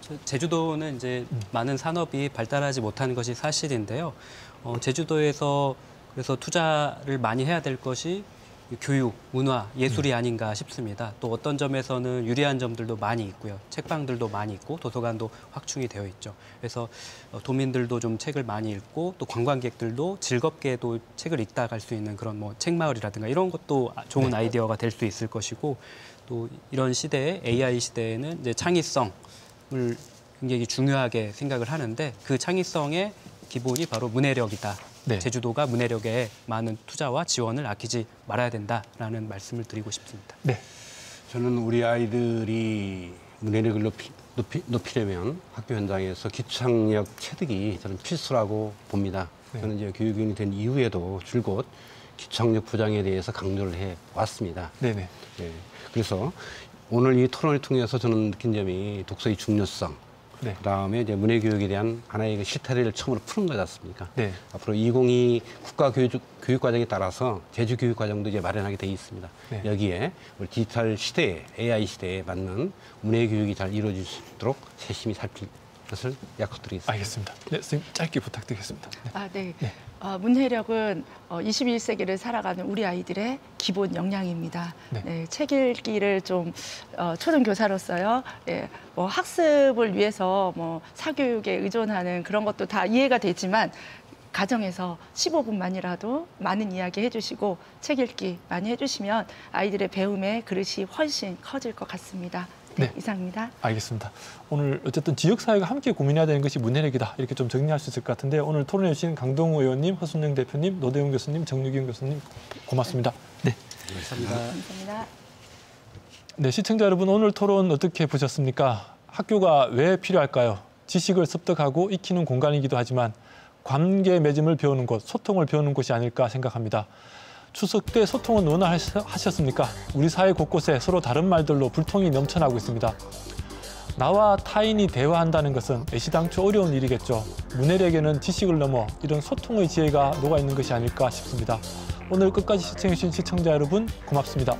S4: 저- 제주도는 이제 많은 산업이 발달하지 못한 것이 사실인데요. 어, 제주도에서 그래서 투자를 많이 해야 될 것이 교육, 문화, 예술이 아닌가 싶습니다. 또 어떤 점에서는 유리한 점들도 많이 있고요. 책방들도 많이 있고 도서관도 확충이 되어 있죠. 그래서 어, 도민들도 좀 책을 많이 읽고 또 관광객들도 즐겁게 또 책을 읽다 갈 수 있는 그런 뭐 책마을이라든가 이런 것도 아- 좋은 아이디어가 될 수 있을 것이고 또 이런 시대에 AI 시대에는 이제 창의성을 굉장히 중요하게 생각을 하는데 그 창의성의 기본이 바로 문해력이다.
S1: 네.
S4: 제주도가 문해력에 많은 투자와 지원을 아끼지 말아야 된다라는 말씀을 드리고 싶습니다.
S1: 네.
S2: 저는 우리 아이들이 문해력을 높이, 높이, 높이려면 학교 현장에서 기창력 체득이 저는 필수라고 봅니다.
S1: 네.
S2: 저는 이제 교육인이 된 이후에도 줄곧 기창력 부장에 대해서 강조를 해 왔습니다.
S1: 네네.
S2: 예. 그래서 오늘 이 토론을 통해서 저는 느낀 점이 독서의 중요성,
S1: 네.
S2: 그다음에 이제 문해 교육에 대한 하나의 그 실타래를 처음으로 푸는 거지 않습니까?
S1: 네.
S2: 앞으로 2022 국가 교육, 교육 과정에 따라서 제주 교육 과정도 이제 마련하게 돼 있습니다.
S1: 네.
S2: 여기에 우리 디지털 시대에 AI 시대에 맞는 문해 교육이 잘 이루어질 수 있도록 세심히 살필 것을 약속드리겠습니다.
S1: 알겠습니다. 네, 선생님 짧게 부탁드리겠습니다. 네.
S5: 아, 네.
S1: 네.
S5: 어, 문해력은 어, 21세기를 살아가는 우리 아이들의 기본 역량입니다.
S1: 네.
S5: 네. 책 읽기를 좀 어, 초등 교사로서요. 예, 뭐 학습을 위해서 뭐 사교육에 의존하는 그런 것도 다 이해가 되지만 가정에서 15분만이라도 많은 이야기 해주시고 책 읽기 많이 해주시면 아이들의 배움의 그릇이 훨씬 커질 것 같습니다. 네,
S1: 네.
S5: 이상입니다.
S1: 알겠습니다. 오늘 어쨌든 지역 사회가 함께 고민해야 되는 것이 문해력이다 이렇게 좀 정리할 수 있을 것 같은데 오늘 토론해 주신 강동우 의원님, 허순영 대표님, 노대용 교수님, 정유경 교수님 고맙습니다. 네.
S5: 감사합니다.
S1: 네, 시청자 여러분 오늘 토론 어떻게 보셨습니까? 학교가 왜 필요할까요? 지식을 습득하고 익히는 공간이기도 하지만 관계 맺음을 배우는 곳, 소통을 배우는 곳이 아닐까 생각합니다. 추석 때 소통은 원활하셨습니까? 우리 사회 곳곳에 서로 다른 말들로 불통이 넘쳐나고 있습니다. 나와 타인이 대화한다는 것은 애시당초 어려운 일이겠죠. 문해력에는 지식을 넘어 이런 소통의 지혜가 녹아 있는 것이 아닐까 싶습니다. 오늘 끝까지 시청해주신 시청자 여러분 고맙습니다.